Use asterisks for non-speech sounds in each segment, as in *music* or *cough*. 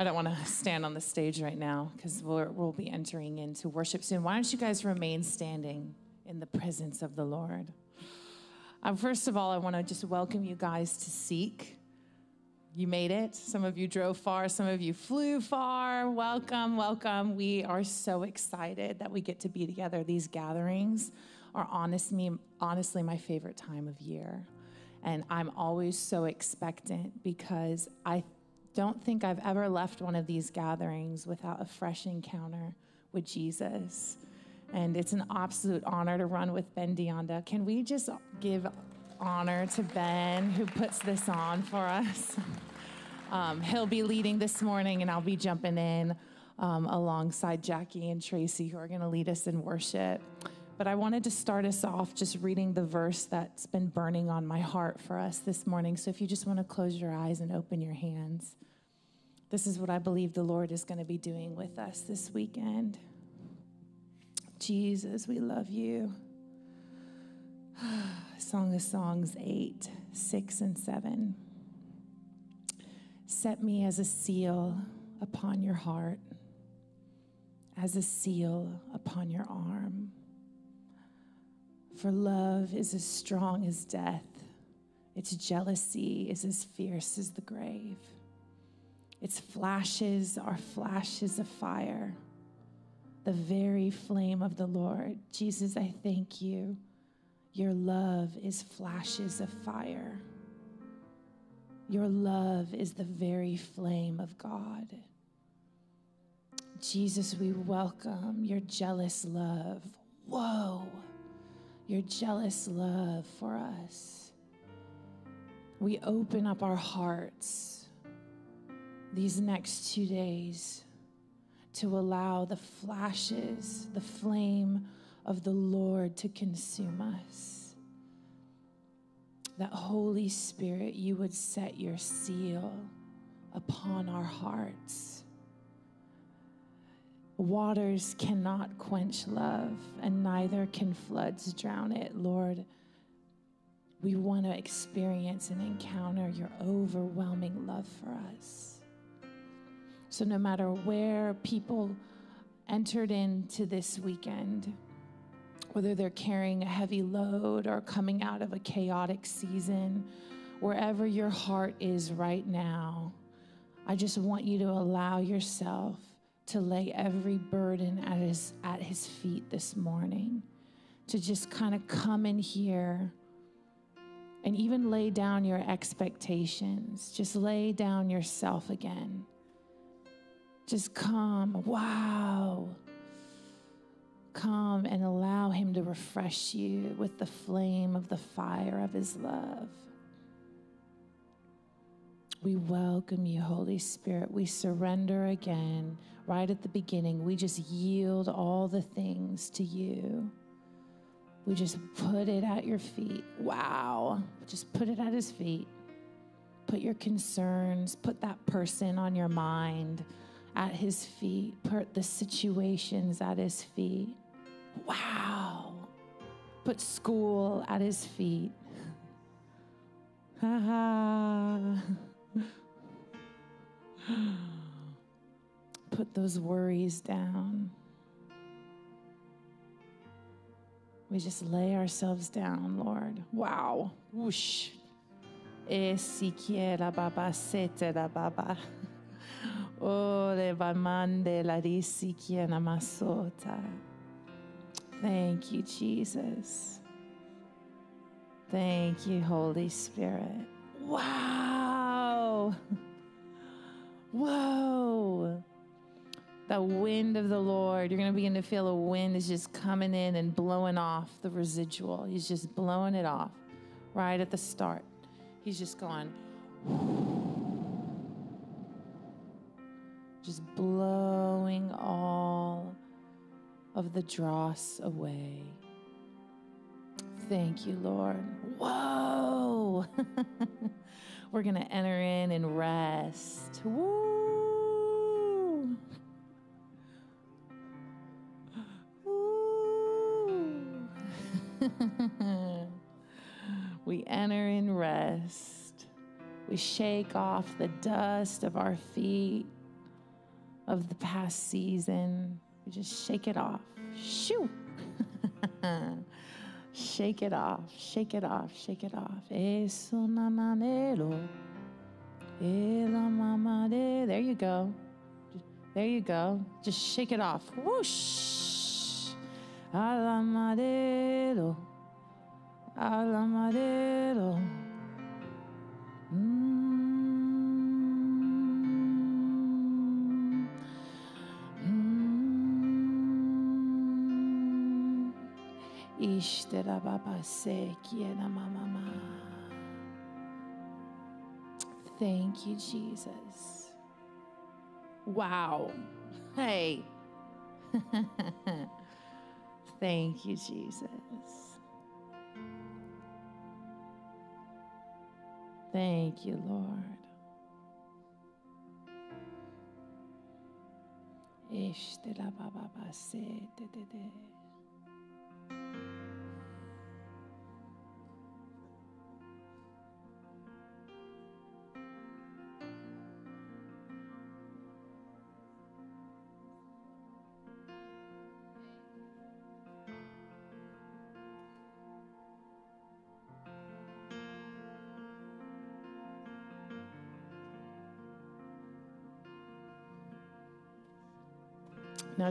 I don't want to stand on the stage right now because we'll, be entering into worship soon. Why don't you guys remain standing in the presence of the Lord? Um, first of all, I want to just welcome you guys to Seek. You made it. Some of you drove far, some of you flew far. Welcome, welcome. We are so excited that we get to be together. These gatherings are honestly, honestly my favorite time of year. And I'm always so expectant because I don't think I've ever left one of these gatherings without a fresh encounter with Jesus. And it's an absolute honor to run with Ben Dianda. Can we just give honor to Ben who puts this on for us? *laughs* Um, he'll be leading this morning, and I'll be jumping in um, alongside Jackie and Tracey, who are going to lead us in worship. But I wanted to start us off just reading the verse that's been burning on my heart for us this morning. So if you just want to close your eyes and open your hands, this is what I believe the Lord is going to be doing with us this weekend. Jesus, we love you. *sighs* Song of Songs 8, 6, and 7. Set me as a seal upon your heart, as a seal upon your arm. For love is as strong as death, its jealousy is as fierce as the grave. Its flashes are flashes of fire, the very flame of the Lord. Jesus, I thank you. Your love is flashes of fire. Your love is the very flame of God. Jesus, we welcome your jealous love. Whoa, your jealous love for us. We open up our hearts these next two days to allow the flashes, the flame of the Lord to consume us that Holy Spirit, you would set your seal upon our hearts. Waters cannot quench love, and neither can floods drown it. Lord, we want to experience and encounter your overwhelming love for us. So, no matter where people entered into this weekend, whether they're carrying a heavy load or coming out of a chaotic season, wherever your heart is right now, I just want you to allow yourself to lay every burden at his, at his feet this morning, to just kind of come in here and even lay down your expectations. Just lay down yourself again. Just come. Wow come and allow Him to refresh you with the flame of the fire of His love. We welcome you, Holy Spirit. We surrender again. Right at the beginning, we just yield all the things to you. We just put it at your feet. Wow. Just put it at his feet. Put your concerns, put that person on your mind at his feet, put the situations at his feet. Wow. Put school at his feet. Ha. *laughs* Put those worries down. We just lay ourselves down, Lord. Wow. Whoosh. E si quiera baba sete la baba. Oh, le bamande la risi quiera masota. Thank you, Jesus. Thank you, Holy Spirit. Wow. *laughs* Whoa. The wind of the Lord. You're going to begin to feel a wind is just coming in and blowing off the residual. He's just blowing it off right at the start. He's just going, just blowing all of the dross away. Thank you, Lord. Whoa! *laughs* We're going to enter in and rest. Woo! Woo! *laughs* we enter in rest. We shake off the dust of our feet of the past season. Just shake it off. Shoo! *laughs* shake it off, shake it off, shake it off. Eso namanero. There you go. There you go. Just shake it off. Whoosh. Alamadero. Alamadero. Mm. Thank you, Jesus. Wow. Hey. *laughs* Thank you, Jesus. Thank you, Lord. Ishtera baba se de de de.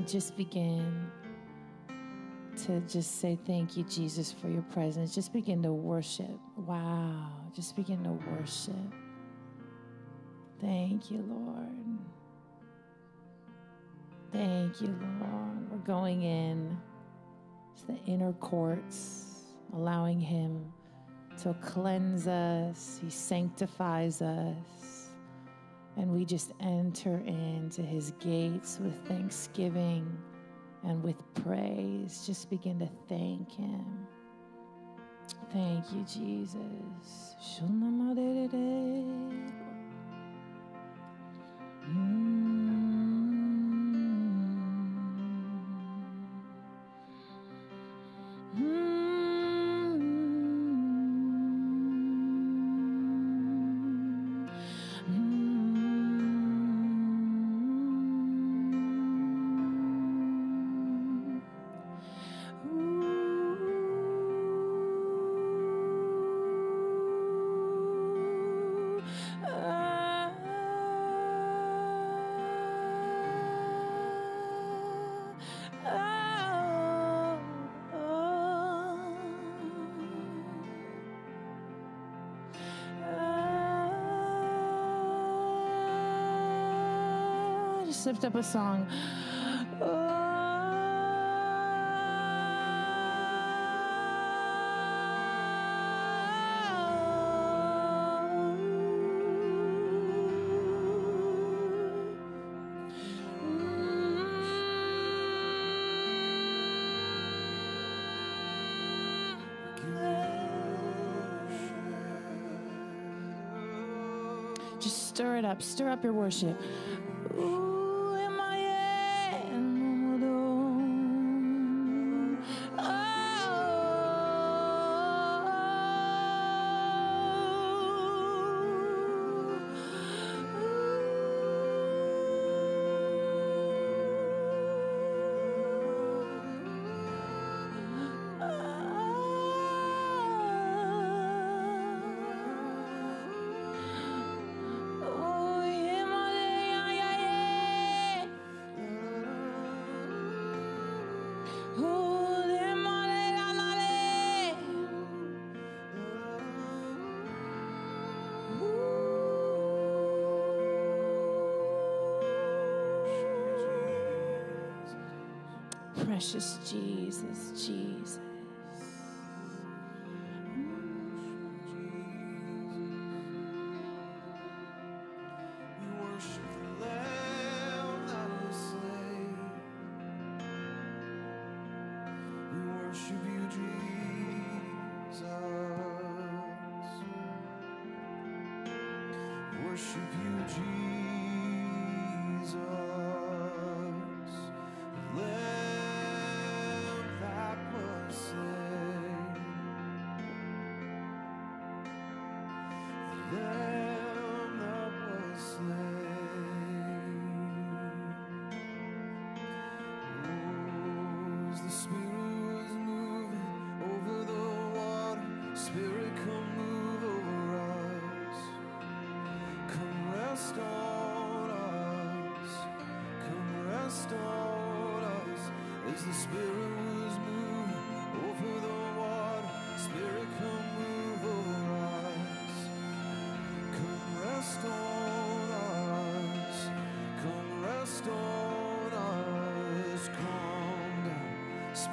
Just begin to just say thank you, Jesus, for your presence. Just begin to worship. Wow. Just begin to worship. Thank you, Lord. Thank you, Lord. We're going in to the inner courts, allowing Him to cleanse us. He sanctifies us. And we just enter into his gates with thanksgiving and with praise. Just begin to thank him. Thank you, Jesus. Just lift up a song. Just stir it up, stir up your worship. Precious Jesus, Jesus.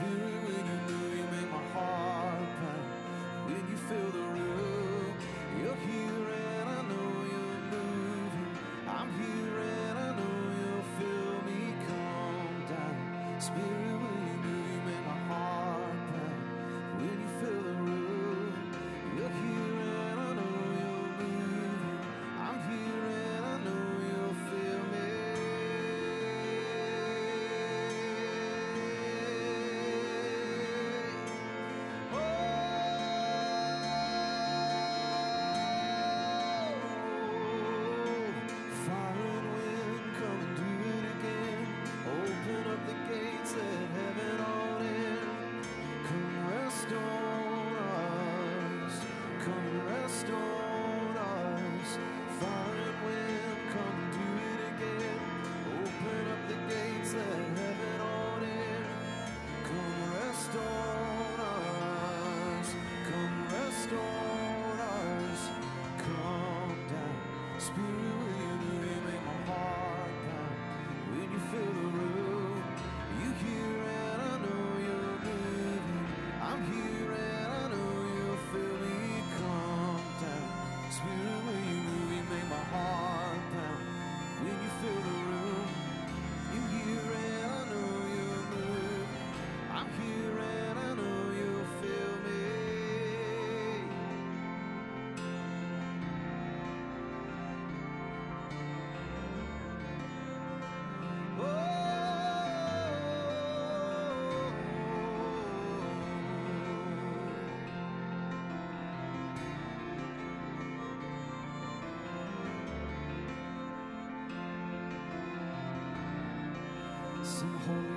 Spirit.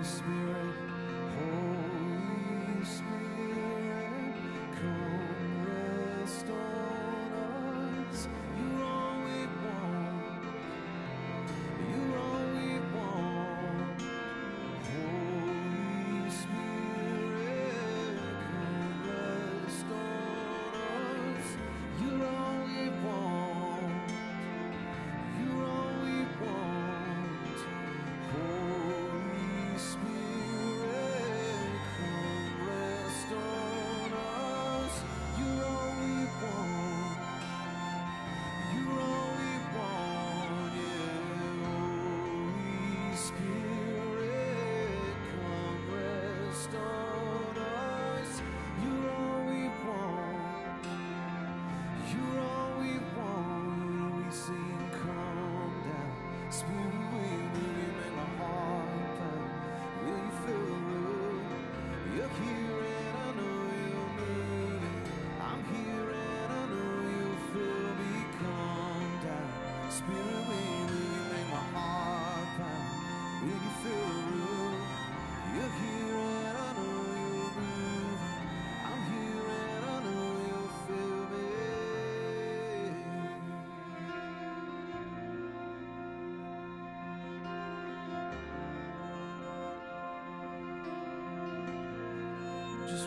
Spirit. storm.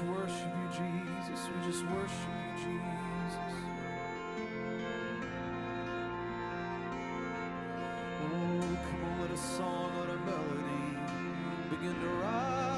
just worship you, Jesus. We just worship you, Jesus. Oh, come on, let a song, let a melody begin to rise.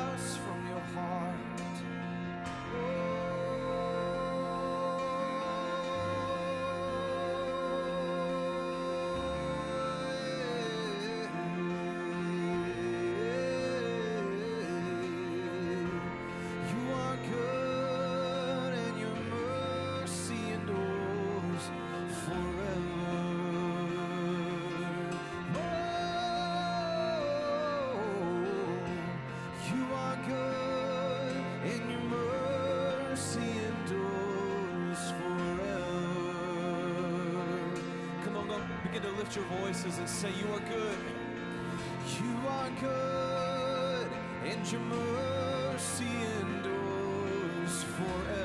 to lift your voices and say, You are good. You are good, and your mercy endures forever.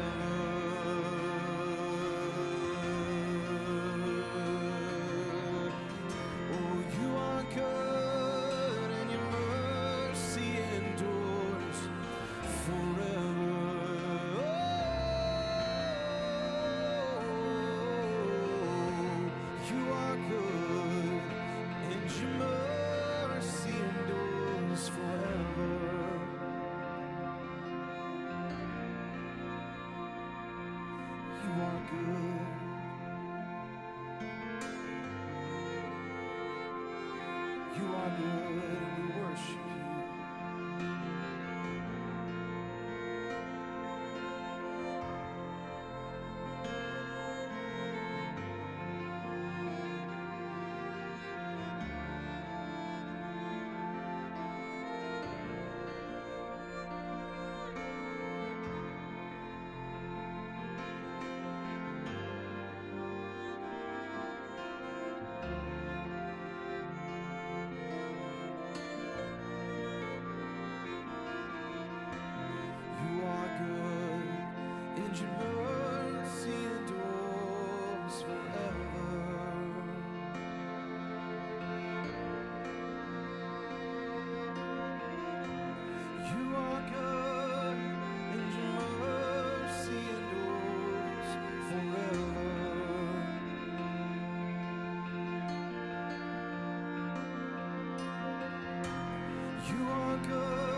good. You are good, we worship you. you are good.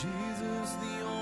Jesus, the only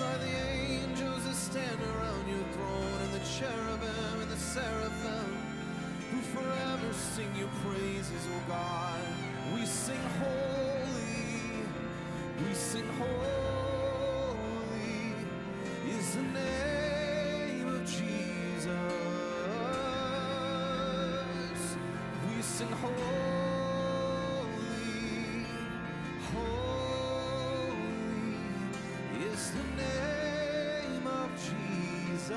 like the angels that stand around your throne, and the cherubim and the seraphim who forever sing your praises, O oh God. We sing holy, we sing holy is the name of Jesus. We sing holy. The name of Jesus.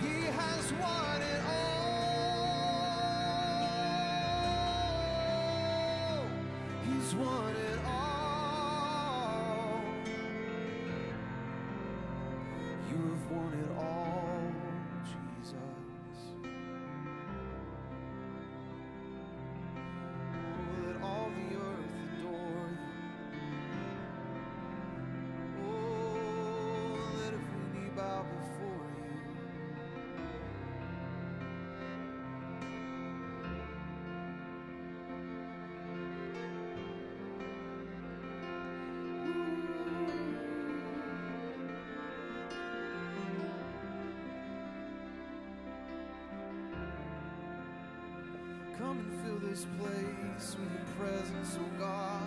He has won it all. He's won it all. You have won it all. Come and fill this place with your presence, oh God,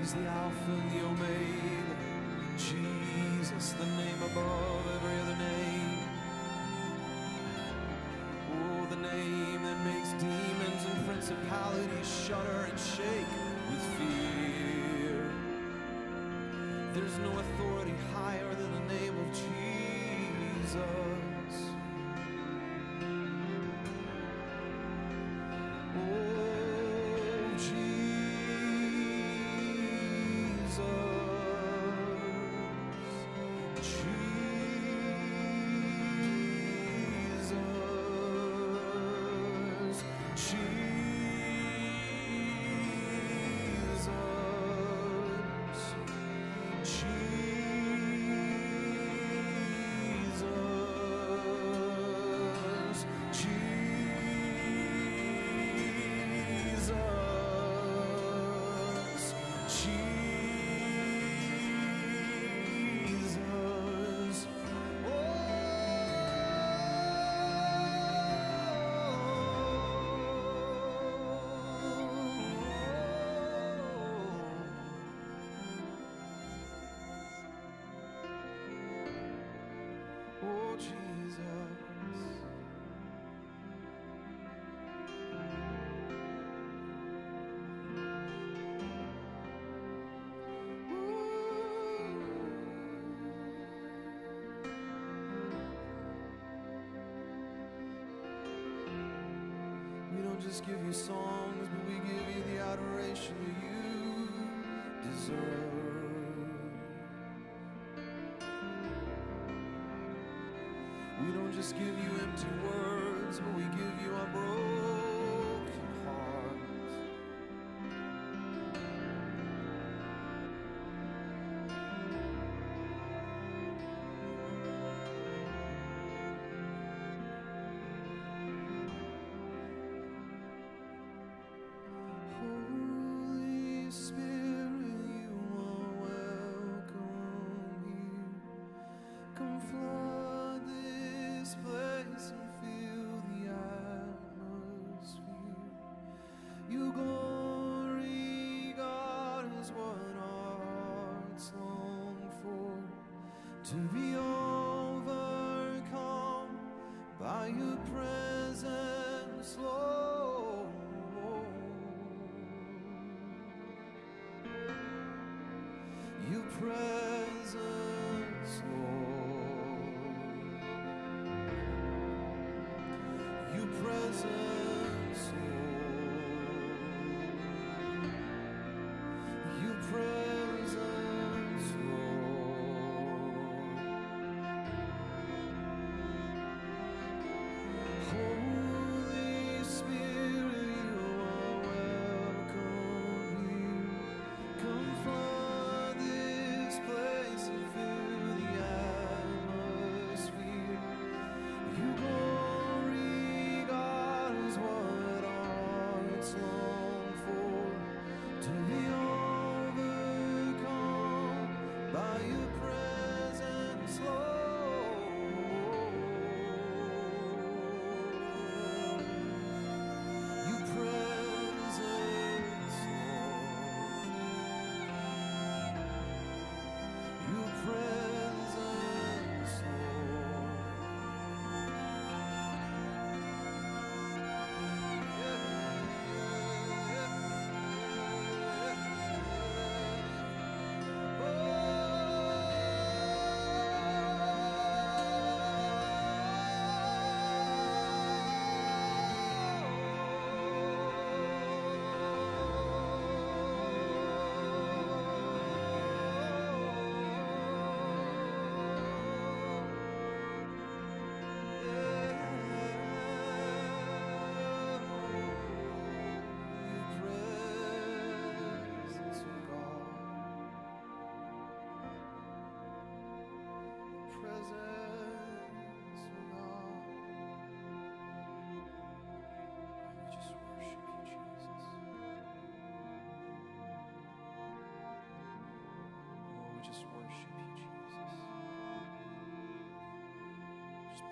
He's the Alpha and the Omega, Jesus, the name above every other name. Oh, the name that makes demons and principalities shudder and shake with fear. There's no authority higher than the name of Jesus. Just give you songs, but we give you the adoration that you deserve. Just give you empty words, but we give you our broken To be overcome by your presence, Lord. Your presence, Lord. Your presence,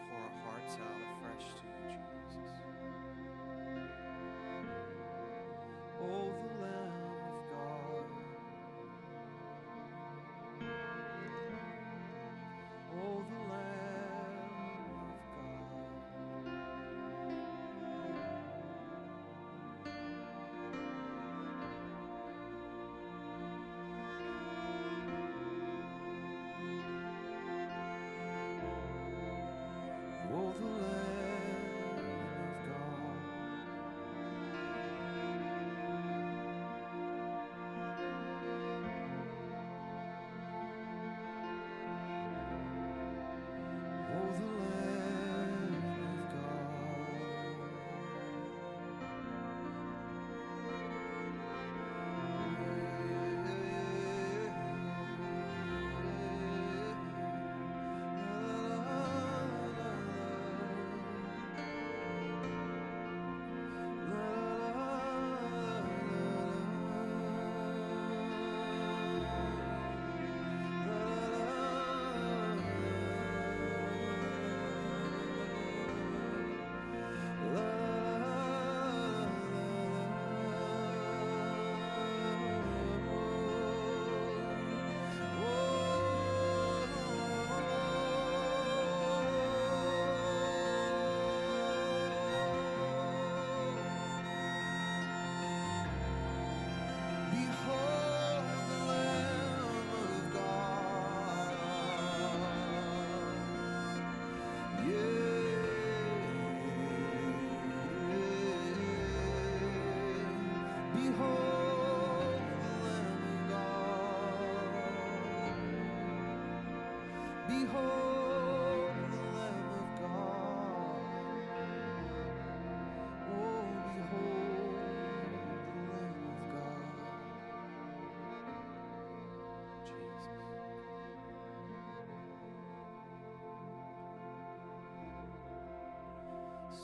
pour our hearts out afresh to you.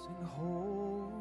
Sing holy,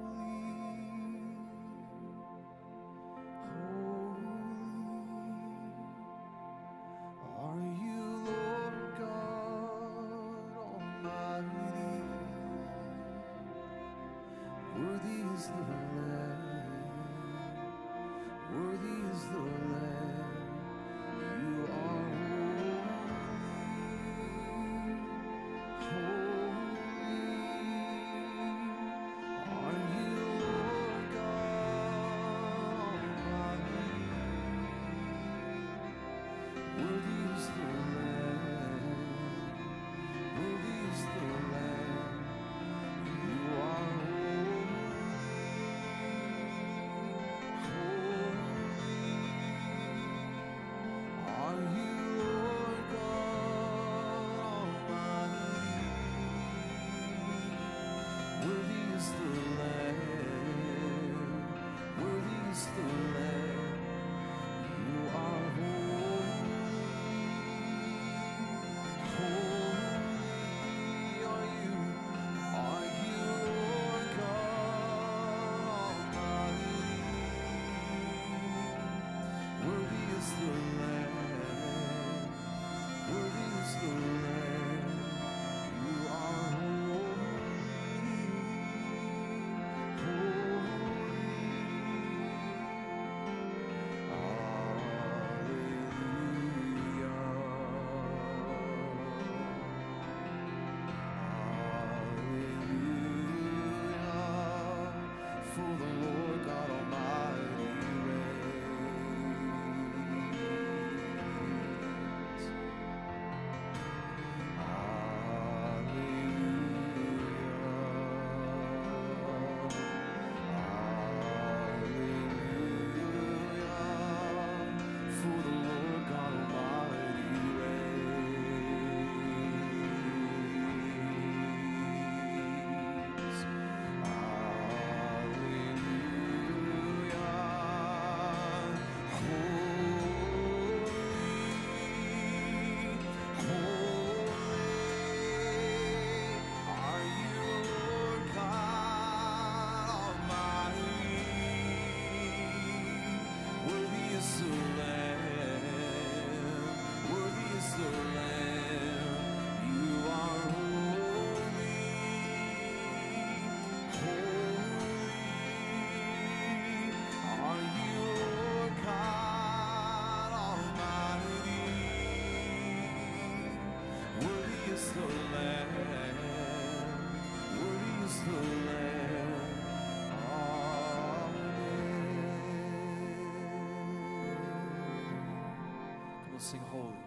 Holy,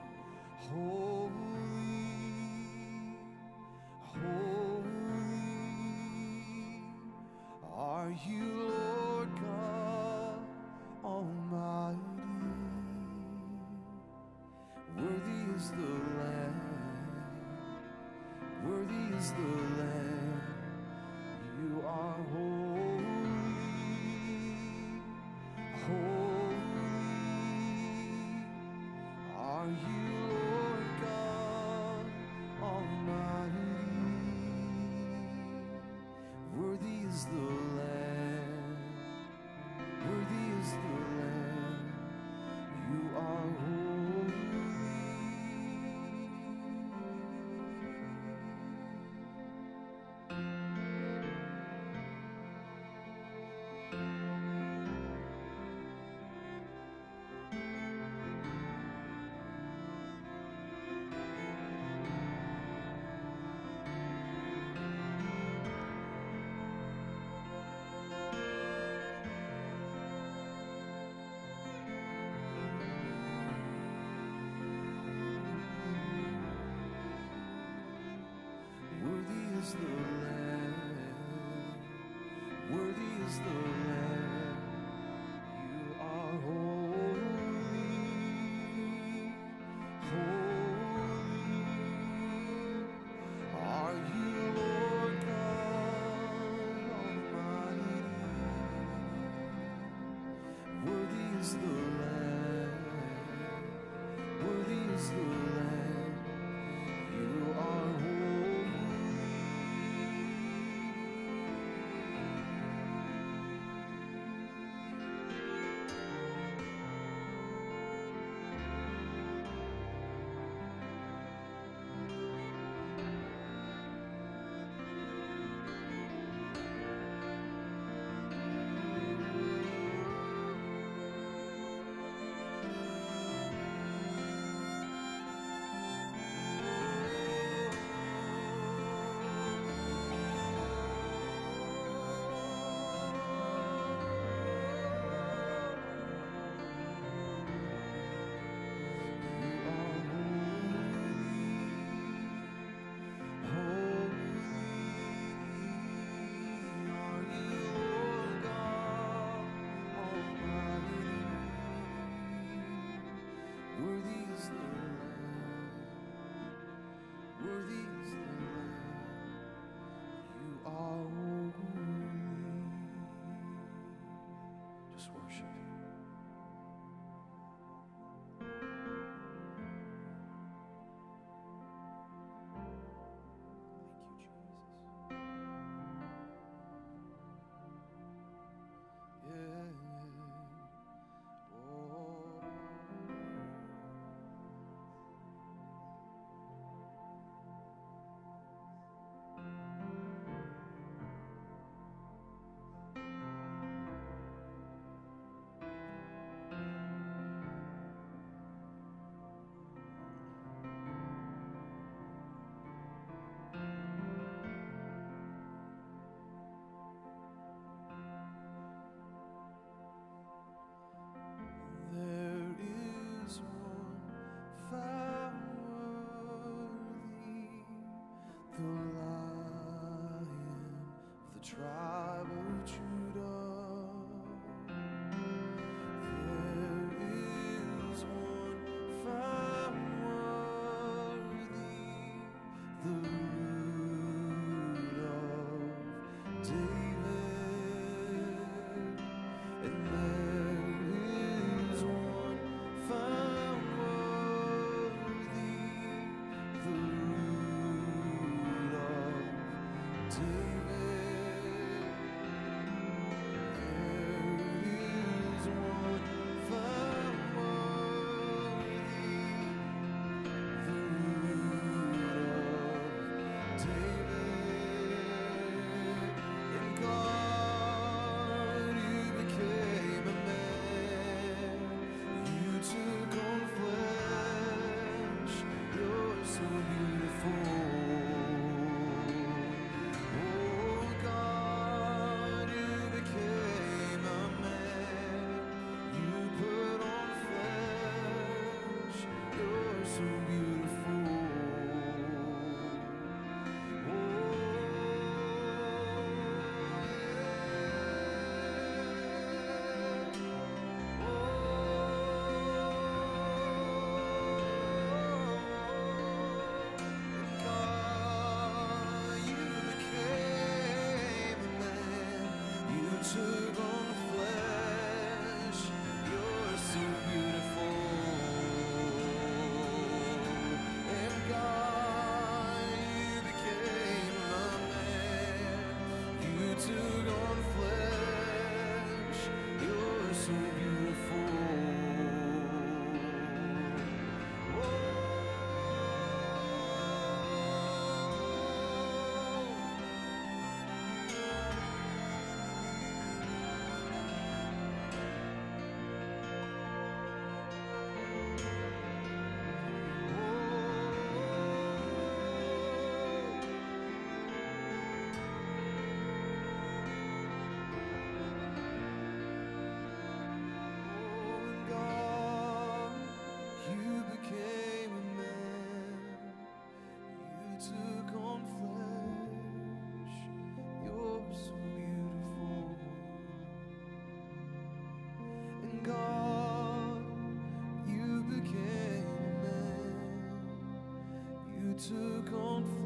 took on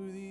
Worthy is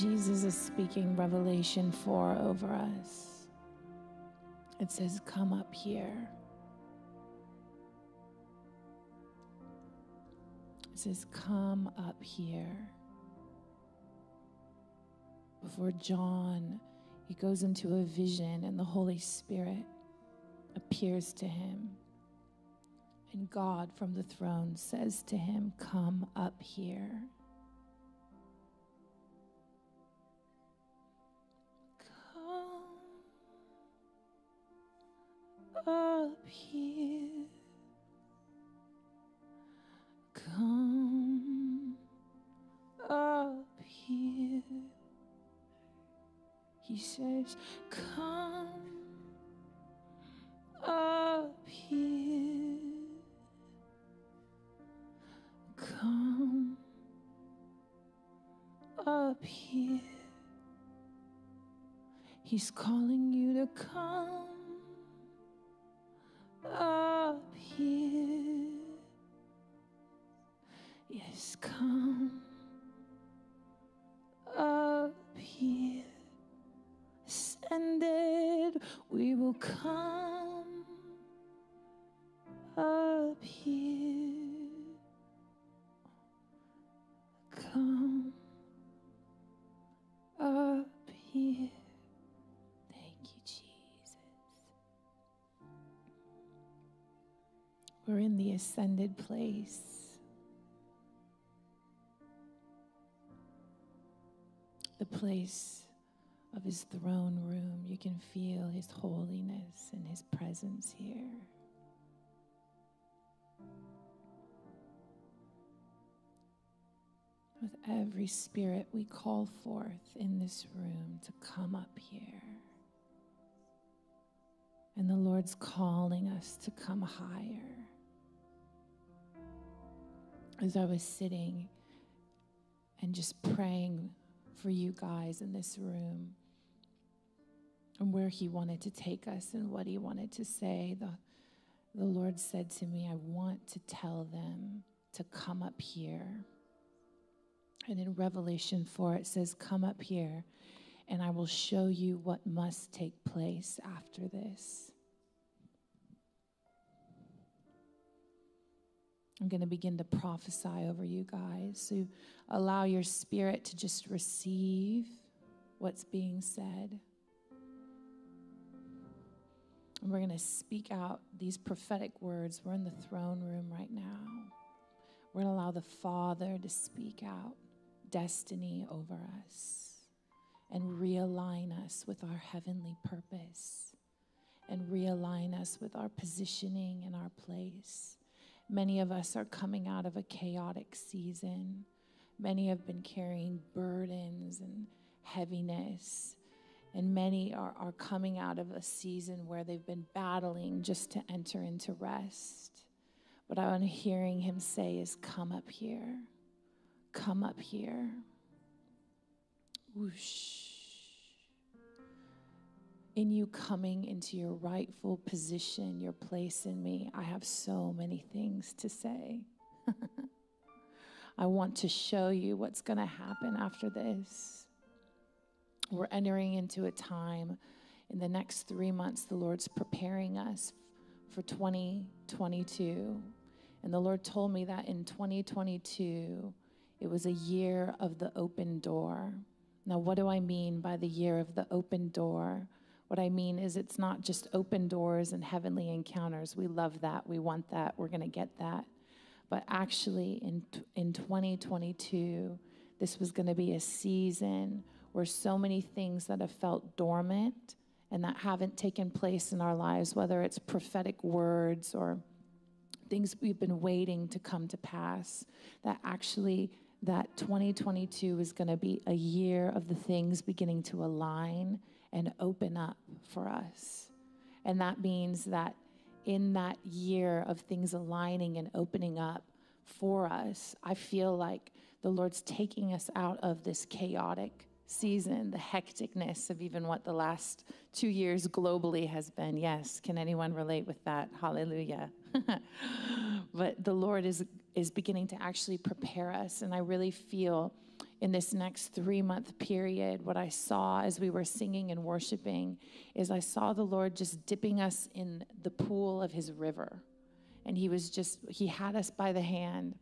Jesus is speaking Revelation 4 over us. It says, Come up here. It says, Come up here. Before John, he goes into a vision, and the Holy Spirit appears to him. And God from the throne says to him, Come up here. Up here. Come up here. He says, Come up here. Come up here. He's calling you to come up here. Yes, come up here. Ascended, we will come up here. Come up here. We're in the ascended place. The place of his throne room. You can feel his holiness and his presence here. With every spirit we call forth in this room to come up here. And the Lord's calling us to come higher. As I was sitting and just praying for you guys in this room and where He wanted to take us and what He wanted to say, the, the Lord said to me, I want to tell them to come up here. And in Revelation 4, it says, Come up here, and I will show you what must take place after this. I'm going to begin to prophesy over you guys. So allow your spirit to just receive what's being said. And we're going to speak out these prophetic words. We're in the throne room right now. We're going to allow the Father to speak out destiny over us and realign us with our heavenly purpose and realign us with our positioning and our place. Many of us are coming out of a chaotic season. Many have been carrying burdens and heaviness. And many are, are coming out of a season where they've been battling just to enter into rest. What I'm hearing him say is, Come up here. Come up here. Whoosh. In you coming into your rightful position, your place in me, I have so many things to say. *laughs* I want to show you what's going to happen after this. We're entering into a time in the next three months, the Lord's preparing us for 2022. And the Lord told me that in 2022, it was a year of the open door. Now, what do I mean by the year of the open door? What I mean is, it's not just open doors and heavenly encounters. We love that. We want that. We're going to get that. But actually, in, in 2022, this was going to be a season where so many things that have felt dormant and that haven't taken place in our lives, whether it's prophetic words or things we've been waiting to come to pass, that actually that 2022 is going to be a year of the things beginning to align and open up for us. And that means that in that year of things aligning and opening up for us, I feel like the Lord's taking us out of this chaotic season, the hecticness of even what the last two years globally has been. Yes, can anyone relate with that? Hallelujah. *laughs* but the Lord is is beginning to actually prepare us, and I really feel in this next three month period, what I saw as we were singing and worshiping is I saw the Lord just dipping us in the pool of his river. And he was just, he had us by the hand,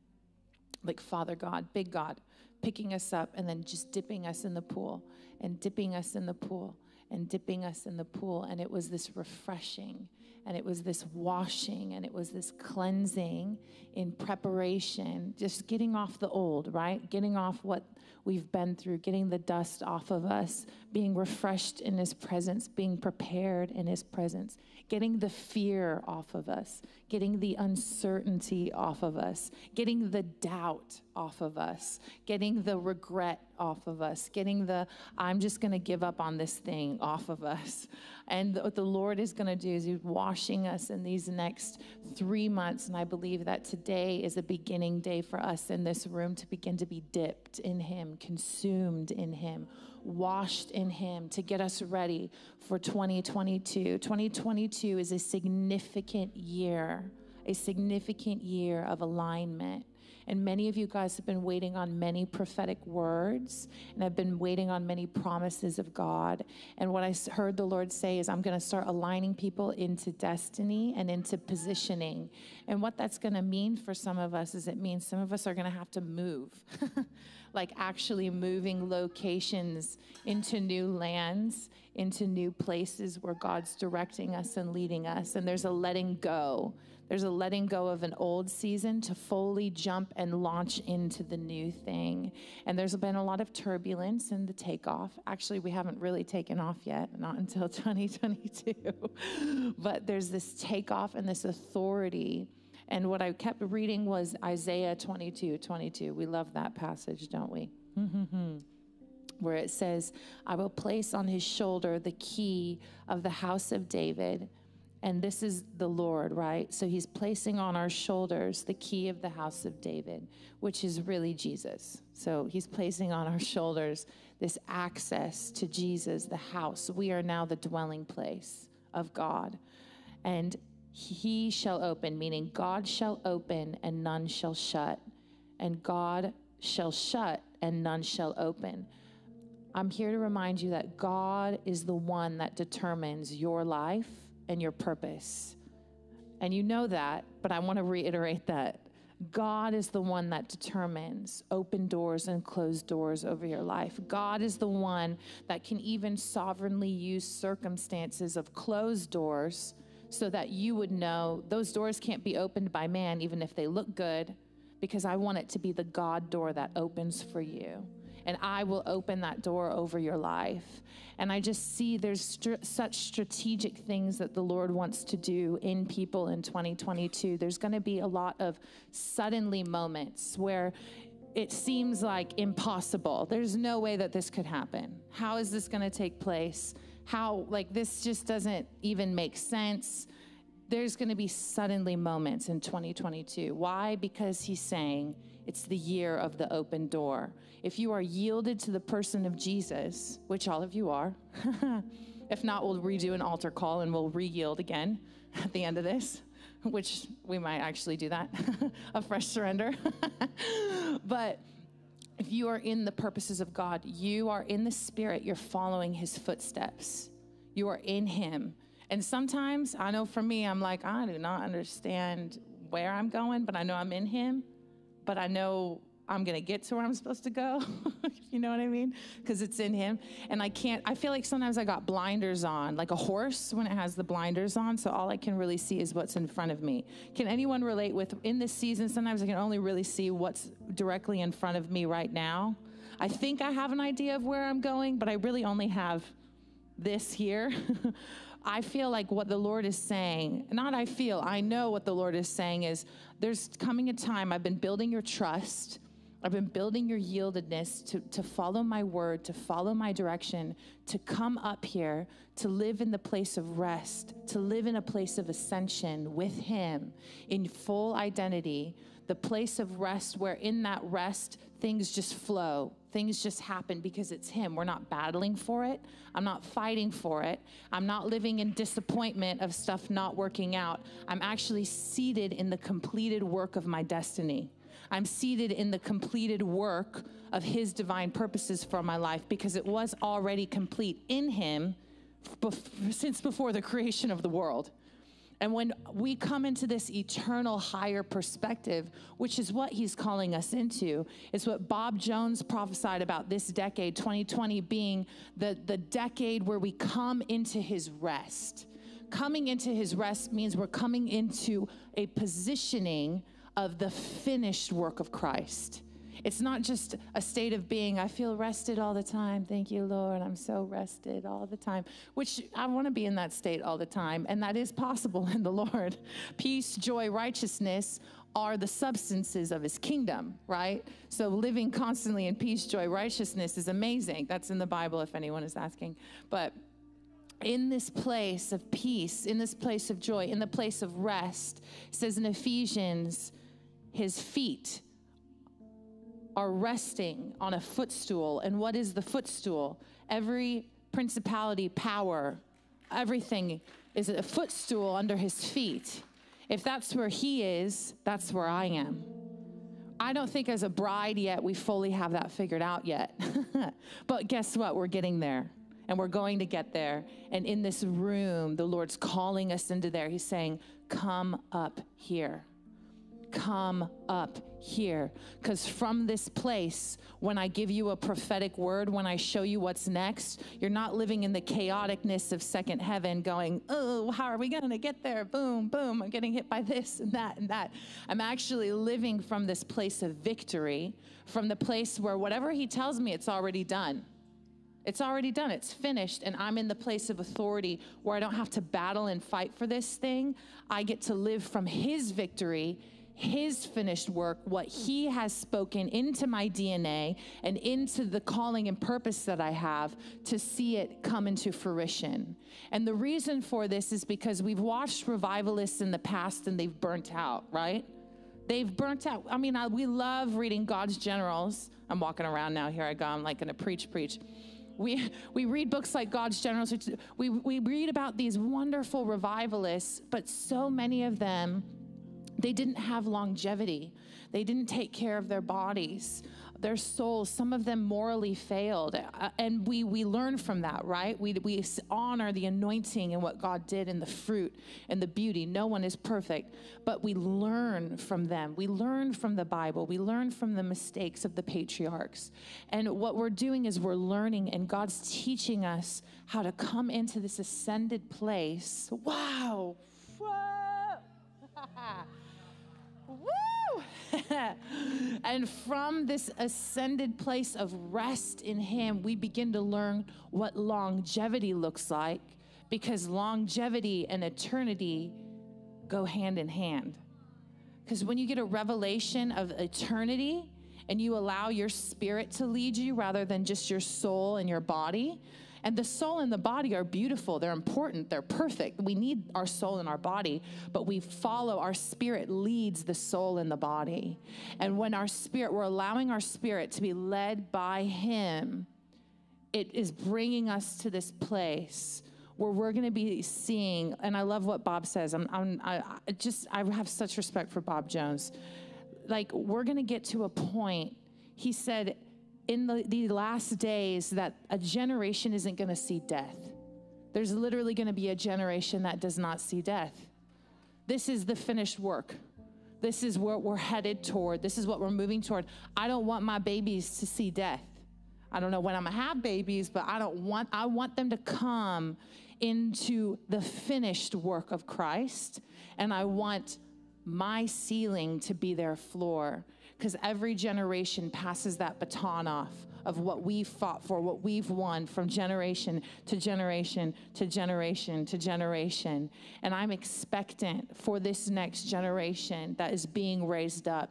like Father God, big God, picking us up and then just dipping us in the pool and dipping us in the pool and dipping us in the pool. And it was this refreshing and it was this washing and it was this cleansing in preparation, just getting off the old, right? Getting off what we've been through, getting the dust off of us, being refreshed in His presence, being prepared in His presence, getting the fear off of us, getting the uncertainty off of us, getting the doubt off of us, getting the regret off of us, getting the I'm just going to give up on this thing off of us. And what the Lord is going to do is He's washing us in these next three months. And I believe that today is a beginning day for us in this room to begin to be dipped in Him, consumed in Him, washed in Him to get us ready for 2022. 2022 is a significant year, a significant year of alignment. And many of you guys have been waiting on many prophetic words and have been waiting on many promises of God. And what I heard the Lord say is, I'm going to start aligning people into destiny and into positioning. And what that's going to mean for some of us is it means some of us are going to have to move. *laughs* like actually moving locations into new lands, into new places where God's directing us and leading us. And there's a letting go there's a letting go of an old season to fully jump and launch into the new thing. And there's been a lot of turbulence in the takeoff. Actually, we haven't really taken off yet, not *laughs* until 2022. but there's this takeoff and this authority. And what I kept reading was Isaiah 22 22. We love that passage, don't we? *laughs* Where it says, I will place on his shoulder the key of the house of David and this is the Lord, right? So he's placing on our shoulders the key of the house of David, which is really Jesus. So he's placing on our shoulders this access to Jesus, the house. We are now the dwelling place of God. And he shall open, meaning God shall open and none shall shut, and God shall shut and none shall open. I'm here to remind you that God is the one that determines your life and your purpose. And you know that, but I want to reiterate that. God is the one that determines open doors and closed doors over your life. God is the one that can even sovereignly use circumstances of closed doors so that you would know those doors can't be opened by man, even if they look good, because I want it to be the God door that opens for you and I will open that door over your life. And I just see there's such strategic things that the Lord wants to do in people in 2022. There's going to be a lot of suddenly moments where it seems like impossible. There's no way that this could happen. How is this going to take place? How, like, this just doesn't even make sense. There's going to be suddenly moments in 2022. Why? Because he's saying, it's the year of the open door. If you are yielded to the person of Jesus, which all of you are, *laughs* if not, we'll redo an altar call and we'll re yield again at the end of this, which we might actually do that *laughs* a fresh surrender. *laughs* but if you are in the purposes of God, you are in the Spirit, you're following His footsteps, you are in Him. And sometimes I know for me, I'm like, I do not understand where I'm going, but I know I'm in Him but I know I'm going to get to where I'm supposed to go. *laughs* you know what I mean? Because it's in Him. And I can't, I feel like sometimes I got blinders on, like a horse when it has the blinders on. So all I can really see is what's in front of me. Can anyone relate with, in this season, sometimes I can only really see what's directly in front of me right now. I think I have an idea of where I'm going, but I really only have this here. *laughs* I feel like what the Lord is saying, not I feel, I know what the Lord is saying is there's coming a time, I've been building your trust. I've been building your yieldedness to, to follow my word, to follow my direction, to come up here, to live in the place of rest, to live in a place of ascension with Him in full identity, the place of rest where in that rest things just flow Things just happen because it's Him. We're not battling for it. I'm not fighting for it. I'm not living in disappointment of stuff not working out. I'm actually seated in the completed work of my destiny. I'm seated in the completed work of His divine purposes for my life because it was already complete in Him since before the creation of the world. And when we come into this eternal higher perspective, which is what he's calling us into, is what Bob Jones prophesied about this decade, 2020 being the, the decade where we come into his rest. Coming into his rest means we're coming into a positioning of the finished work of Christ. It's not just a state of being, I feel rested all the time. Thank you, Lord. I'm so rested all the time, which I want to be in that state all the time. And that is possible *laughs* in the Lord. Peace, joy, righteousness are the substances of his kingdom, right? So living constantly in peace, joy, righteousness is amazing. That's in the Bible if anyone is asking. But in this place of peace, in this place of joy, in the place of rest, says in Ephesians, his feet are resting on a footstool. And what is the footstool? Every principality, power, everything is a footstool under his feet. If that's where he is, that's where I am. I don't think as a bride yet we fully have that figured out yet. *laughs* but guess what? We're getting there and we're going to get there. And in this room, the Lord's calling us into there. He's saying, Come up here come up here. Because from this place, when I give you a prophetic word, when I show you what's next, you're not living in the chaoticness of second heaven going, oh, how are we going to get there? Boom, boom, I'm getting hit by this and that and that. I'm actually living from this place of victory, from the place where whatever he tells me, it's already done. It's already done. It's finished. And I'm in the place of authority where I don't have to battle and fight for this thing. I get to live from his victory his finished work, what he has spoken into my DNA and into the calling and purpose that I have to see it come into fruition. And the reason for this is because we've watched revivalists in the past and they've burnt out, right? They've burnt out. I mean, I, we love reading God's generals. I'm walking around now. Here I go. I'm like going to preach, preach. We, *laughs* we read books like God's Generals. We, we read about these wonderful revivalists, but so many of them they didn't have longevity. They didn't take care of their bodies, their souls. Some of them morally failed. Uh, and we, we learn from that, right? We, we honor the anointing and what God did and the fruit and the beauty. No one is perfect, but we learn from them. We learn from the Bible. We learn from the mistakes of the patriarchs. And what we're doing is we're learning, and God's teaching us how to come into this ascended place. Wow. *laughs* Whoa. *laughs* *laughs* And from this ascended place of rest in Him, we begin to learn what longevity looks like because longevity and eternity go hand in hand. Because when you get a revelation of eternity and you allow your spirit to lead you rather than just your soul and your body, and the soul and the body are beautiful, they're important, they're perfect. We need our soul and our body, but we follow, our spirit leads the soul and the body. And when our spirit, we're allowing our spirit to be led by Him, it is bringing us to this place where we're going to be seeing and i love what bob says i'm, I'm I, I just i have such respect for bob jones like we're going to get to a point he said in the, the last days that a generation isn't going to see death. There's literally going to be a generation that does not see death. This is the finished work. This is what we're headed toward. This is what we're moving toward. I don't want my babies to see death. I don't know when I'm gonna have babies, but I don't want I want them to come into the finished work of Christ and I want my ceiling to be their floor because every generation passes that baton off of what we've fought for, what we've won from generation to generation to generation to generation. And I'm expectant for this next generation that is being raised up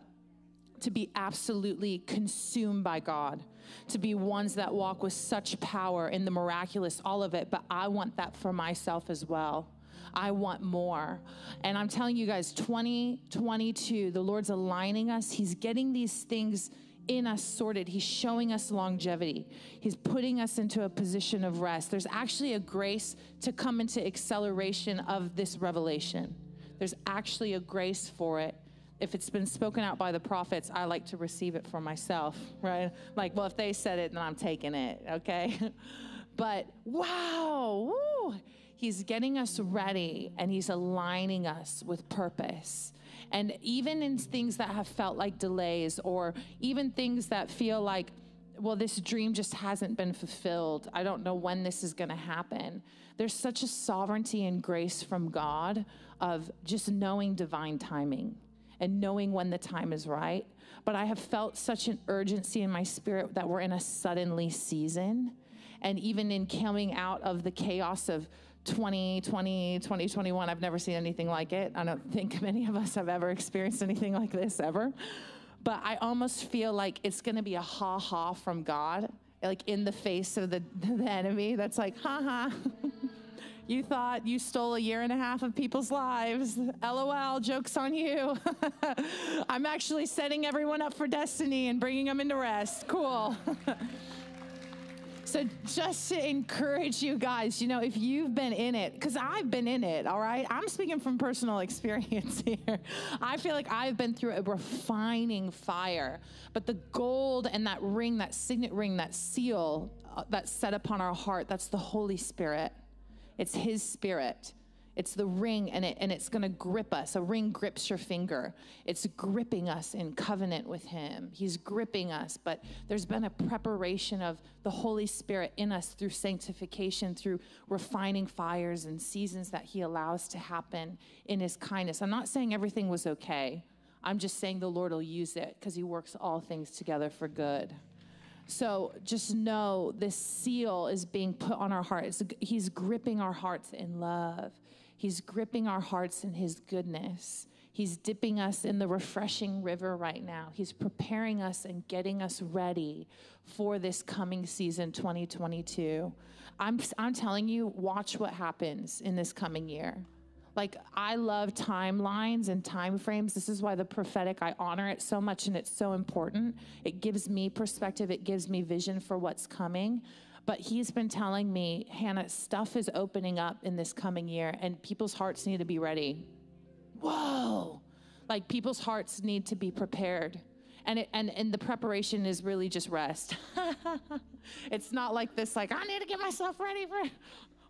to be absolutely consumed by God, to be ones that walk with such power in the miraculous, all of it. But I want that for myself as well. I want more. And I'm telling you guys, 2022, the Lord's aligning us. He's getting these things in us sorted. He's showing us longevity. He's putting us into a position of rest. There's actually a grace to come into acceleration of this revelation. There's actually a grace for it if it's been spoken out by the prophets, I like to receive it for myself, right? Like, well, if they said it, then I'm taking it, okay? *laughs* but wow, woo, he's getting us ready and he's aligning us with purpose. And even in things that have felt like delays, or even things that feel like, well, this dream just hasn't been fulfilled. I don't know when this is going to happen. There's such a sovereignty and grace from God of just knowing divine timing and knowing when the time is right. But I have felt such an urgency in my spirit that we're in a suddenly season. And even in coming out of the chaos of 2020, 2021, I've never seen anything like it. I don't think *laughs* many of us have ever experienced anything like this ever. But I almost feel like it's going to be a ha ha from God, like in the face of the, *laughs* the enemy that's like, ha ha. *laughs* You thought you stole a year and a half of people's lives. LOL, joke's on you. I'm actually setting everyone up for destiny and bringing them into rest. Cool. So, just to encourage you guys, you know, if you've been in it, because I've been in it, all right? I'm speaking from personal *laughs* experience here. I feel like I've been through a refining fire. But the gold and that ring, that signet ring, that seal uh, that's set upon our heart, that's the Holy Spirit. It's His Spirit. It's the ring, and, it, and it's going to grip us. A ring grips your finger. It's gripping us in covenant with Him. He's gripping us, but there's been a preparation of the Holy Spirit in us through sanctification, through refining fires and seasons that He allows to happen in His kindness. I'm not saying everything was okay. I'm just saying the Lord will use it because He works all things together for good. So just know this seal is being put on our hearts. He's gripping our hearts in love. He's gripping our hearts in his goodness. He's dipping us in the refreshing river right now. He's preparing us and getting us ready for this coming season 2022. I'm, I'm telling you, watch what happens in this coming year. Like I love timelines and time frames. This is why the prophetic I honor it so much and it's so important. It gives me perspective, it gives me vision for what's coming. But he's been telling me, Hannah, stuff is opening up in this coming year and people's hearts need to be ready. Whoa. Like people's hearts need to be prepared. And, it, and, and the preparation is really just rest. *laughs* it's not like this, like, I need to get myself ready for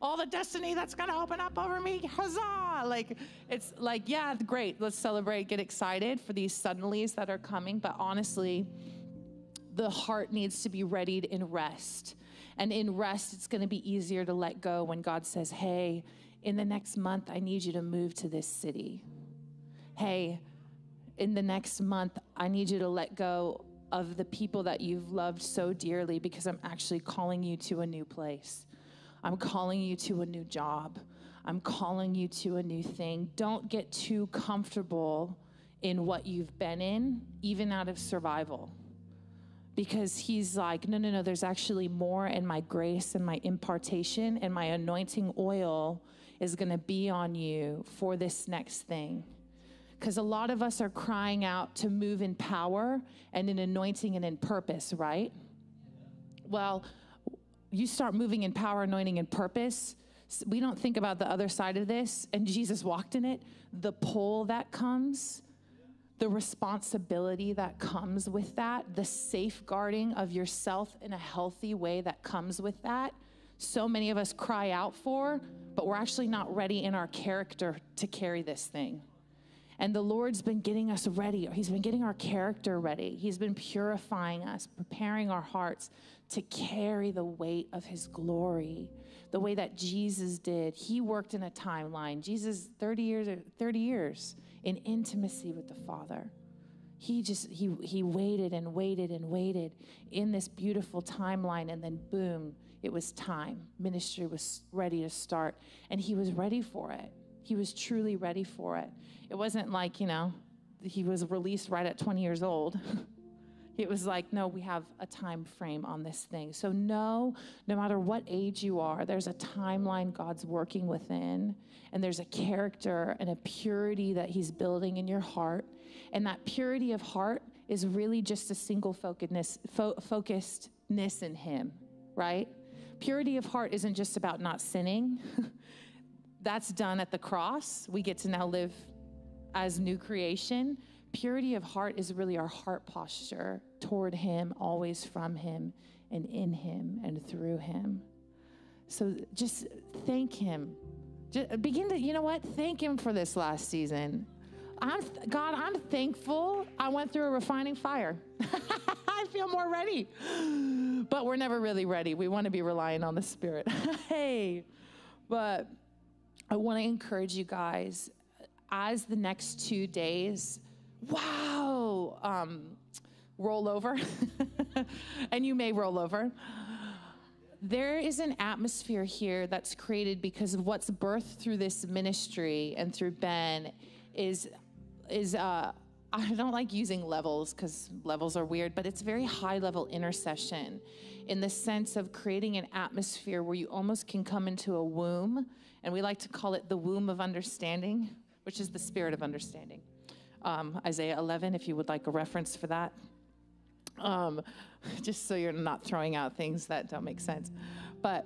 all the destiny that's going to open up over me. Huzzah! Like, it's like, yeah, great. Let's celebrate, get excited for these suddenlies that are coming. But honestly, the heart needs to be readied in rest. And in rest, it's going to be easier to let go when God says, hey, in the next month, I need you to move to this city. Hey, in the next month, I need you to let go of the people that you've loved so dearly because I'm actually calling you to a new place. I'm calling you to a new job. I'm calling you to a new thing. Don't get too comfortable in what you've been in, even out of survival. Because he's like, no, no, no, there's actually more, and my grace and my impartation and my anointing oil is gonna be on you for this next thing. Because a lot of us are crying out to move in power and in anointing and in purpose, right? Well, you start moving in power, anointing, and purpose, we don't think about the other side of this, and Jesus walked in it, the pull that comes, the responsibility that comes with that, the safeguarding of yourself in a healthy way that comes with that. So many of us cry out for, but we're actually not ready in our character to carry this thing. And the Lord's been getting us ready. He's been getting our character ready. He's been purifying us, preparing our hearts to carry the weight of his glory the way that Jesus did. He worked in a timeline. Jesus 30 years 30 years in intimacy with the Father. He just he he waited and waited and waited in this beautiful timeline and then boom, it was time. Ministry was ready to start and he was ready for it. He was truly ready for it. It wasn't like, you know, he was released right at 20 years old. *laughs* It was like, no, we have a time frame on this thing. So, no, no matter what age you are, there's a timeline God's working within, and there's a character and a purity that He's building in your heart. And that purity of heart is really just a single focusedness, fo- focusedness in Him, right? Purity of heart isn't just about not sinning. *laughs* That's done at the cross. We get to now live as new creation Purity of heart is really our heart posture toward Him, always from Him and in Him and through Him. So just thank Him. Just begin to, you know what? Thank Him for this last season. I'm, God, I'm thankful I went through a refining fire. *laughs* I feel more ready. But we're never really ready. We want to be relying on the Spirit. *laughs* hey, but I want to encourage you guys as the next two days, wow, um, roll over, *laughs* and you may roll over. There is an atmosphere here that's created because of what's birthed through this ministry and through Ben is is uh, I don't like using levels because levels are weird, but it's very high level intercession in the sense of creating an atmosphere where you almost can come into a womb, and we like to call it the womb of understanding, which is the spirit of understanding. Um, Isaiah 11, if you would like a reference for that. Um, *laughs* just so you're not throwing out things that don't make sense. But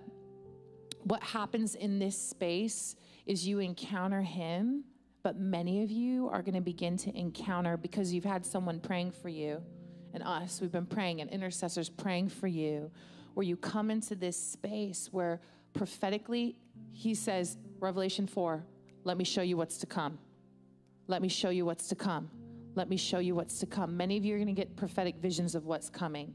what happens in this space is you encounter Him but many of you are going to begin to encounter because you've had someone praying for you and us. We've been praying and intercessors praying for you, where you come into this space where prophetically, he says, Revelation 4, let me show you what's to come. Let me show you what's to come. Let me show you what's to come. Many of you are going to get prophetic visions of what's coming.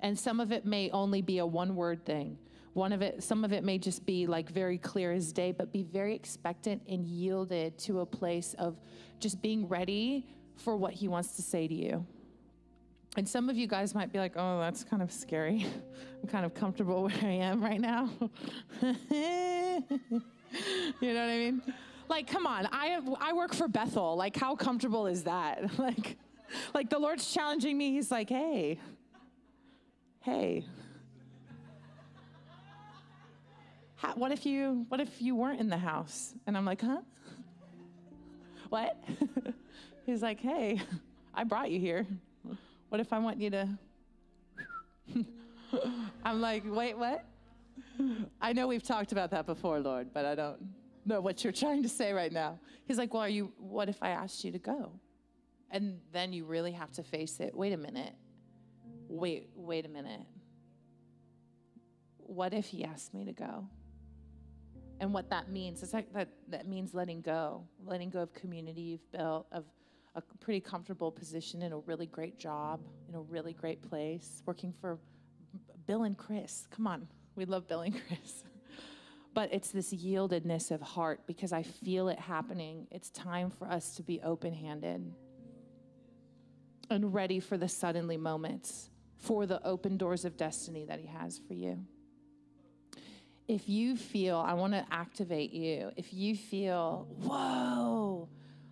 And some of it may only be a one word thing. One of it, some of it may just be like very clear as day, but be very expectant and yielded to a place of just being ready for what he wants to say to you. And some of you guys might be like, oh, that's kind of scary. *laughs* I'm kind of comfortable *laughs* where I am right now. *laughs* you know what I mean? Like, come on, I, I work for Bethel. Like, how comfortable is that? *laughs* like, like the Lord's challenging me. He's like, hey, hey, How, what if you what if you weren't in the house? And I'm like, huh? what? *laughs* He's like, hey, I brought you here. What if I want you to? *laughs* I'm like, wait, what? I know we've talked about that before, Lord, but I don't know what you're trying to say right now. He's like, well, are you? What if I asked you to go? And then you really have to face it. Wait a minute. Wait, wait a minute. What if he asked me to go? and what that means. It's like that, that means letting go, letting go of community you've built, of a pretty comfortable position in a really great job, in a really great place, working for Bill and Chris. Come on, we love Bill and Chris. *laughs* but it's this yieldedness of heart because I feel it happening. It's time for us to be open handed and ready for the suddenly moments, for the open doors of destiny that He has for you if you feel, I want to activate you, if you feel, whoa,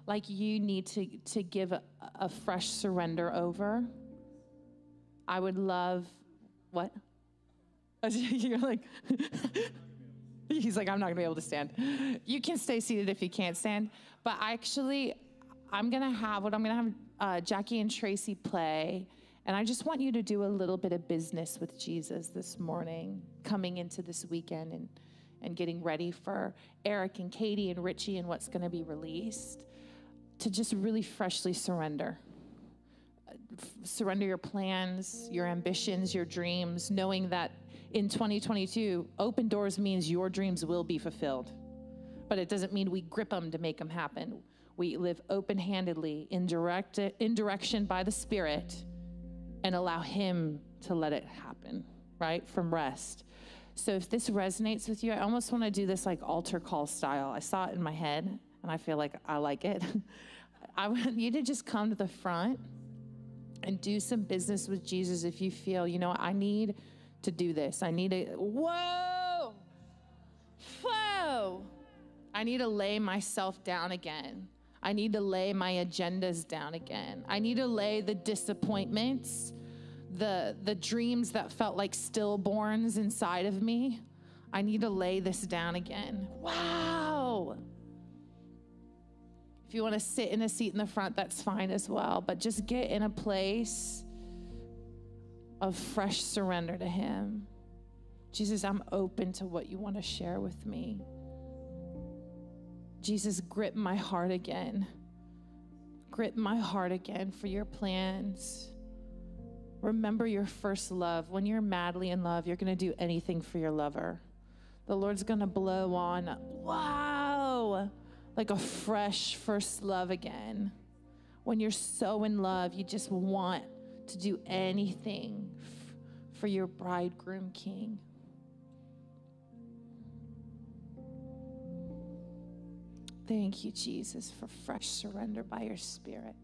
like you need to, to give a, a fresh surrender over, I would love, what? *laughs* You're like, *laughs* *laughs* he's like, I'm not gonna be able to stand. You can stay seated if you can't stand. But actually, I'm gonna have what I'm gonna have uh, Jackie and Tracey play and I just want you to do a little bit of business with Jesus this morning, coming into this weekend and, and getting ready for Eric and Katie and Richie and what's to be released, to just really freshly surrender. Surrender your plans, your ambitions, your dreams, knowing that in 2022, open doors means your dreams will be fulfilled. But it doesn't mean we grip them to make them happen. We live open handedly in, direct, in direction by the Spirit and allow Him to let it happen, right? From rest. So if this resonates with you, I almost want to do this like altar call style. I saw it in my head and I feel like I like it. *laughs* I want you to just come to the front and do some business with Jesus if you feel, you know, I need to do this. I need to, whoa, whoa. I need to lay myself down again. I need to lay my agendas down again. I need to lay the disappointments, the, the dreams that felt like stillborns inside of me. I need to lay this down again. Wow. If you want to sit in a seat in the front, that's fine as well. But just get in a place of fresh surrender to Him. Jesus, I'm open to what you want to share with me. Jesus, grip my heart again. Grip my heart again for your plans. Remember your first love. When you're madly in love, you're going to do anything for your lover. The Lord's going to blow on, wow, like a fresh first love again. When you're so in love, you just want to do anything f- for your bridegroom king. Thank you, Jesus, for fresh surrender by your Spirit.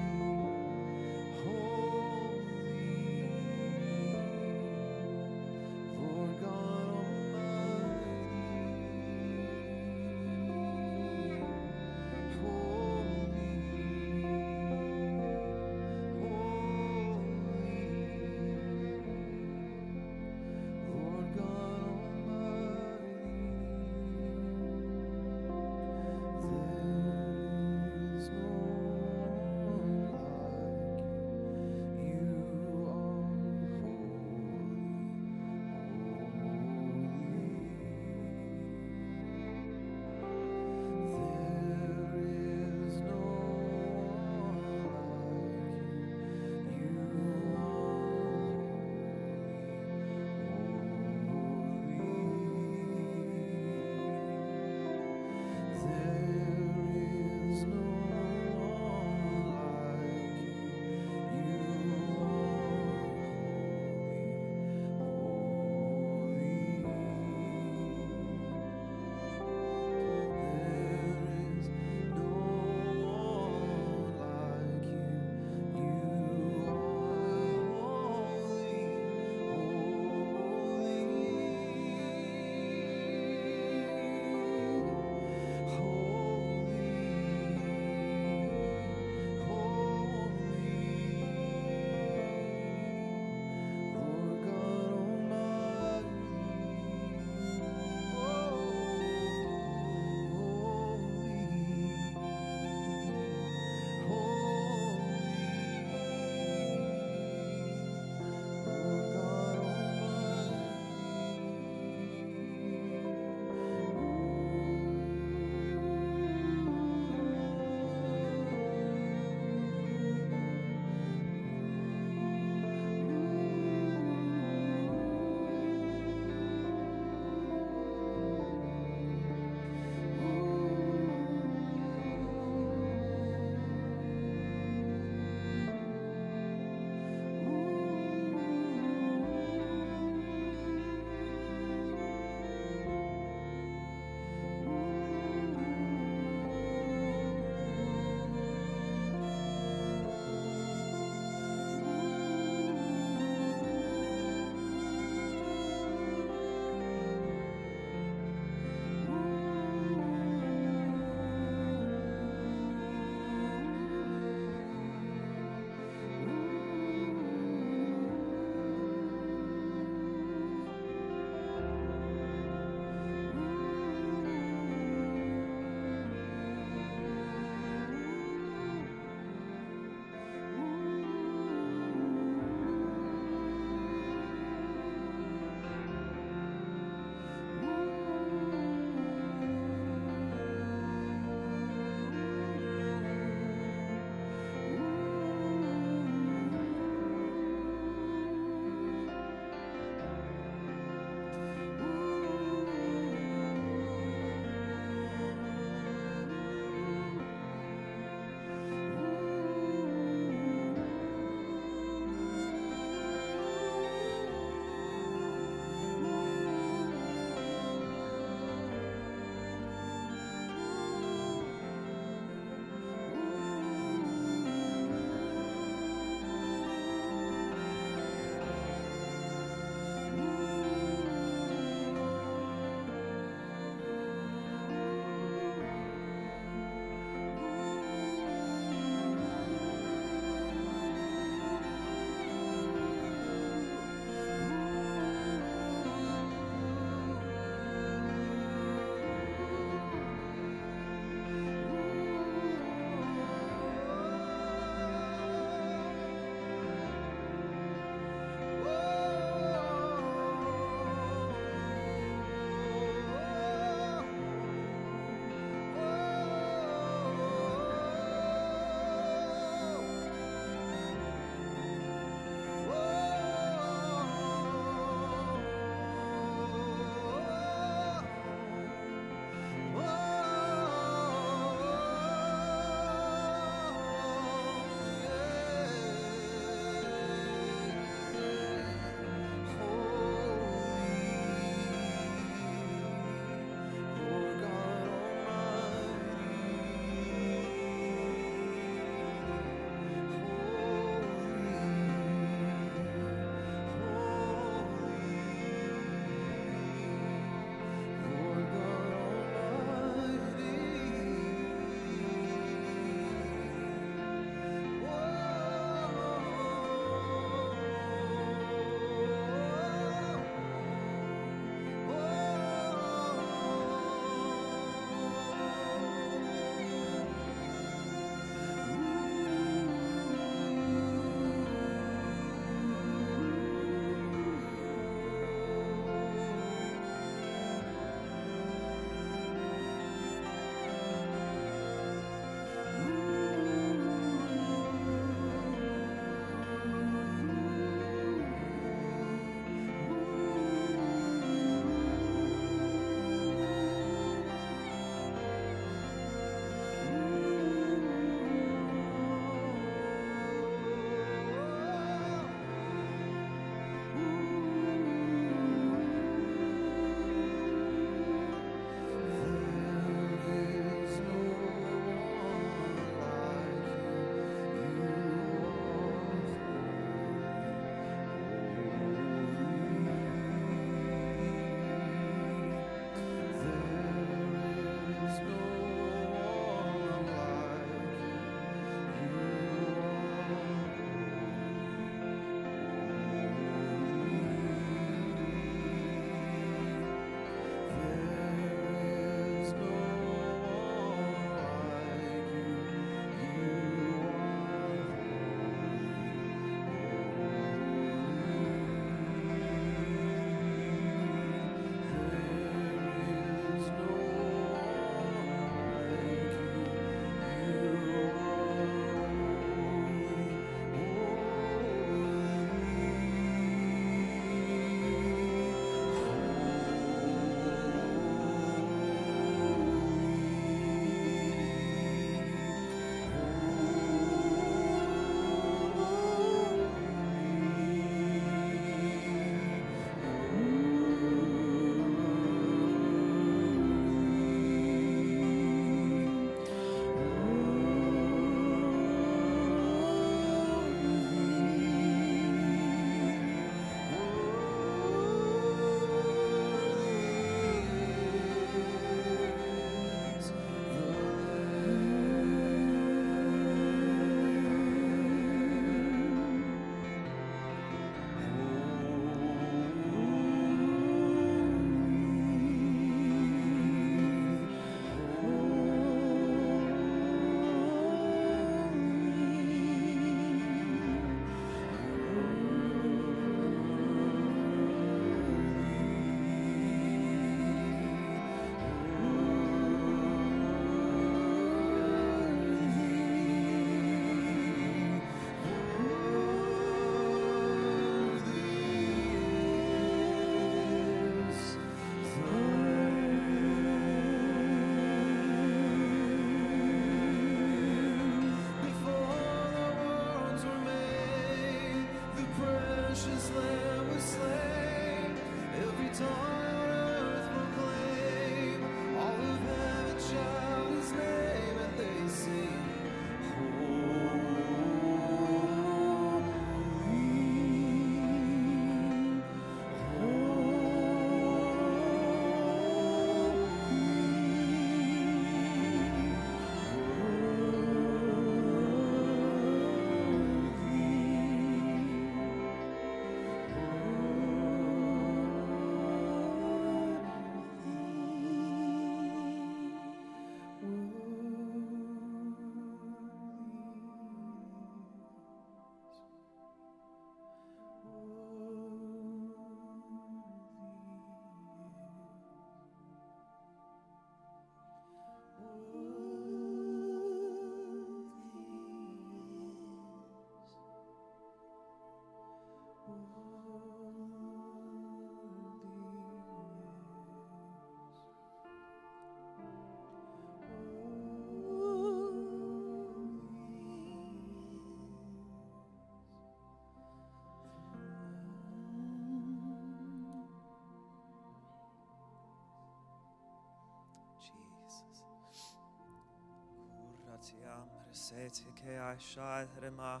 Tiam resete ke ai shai rema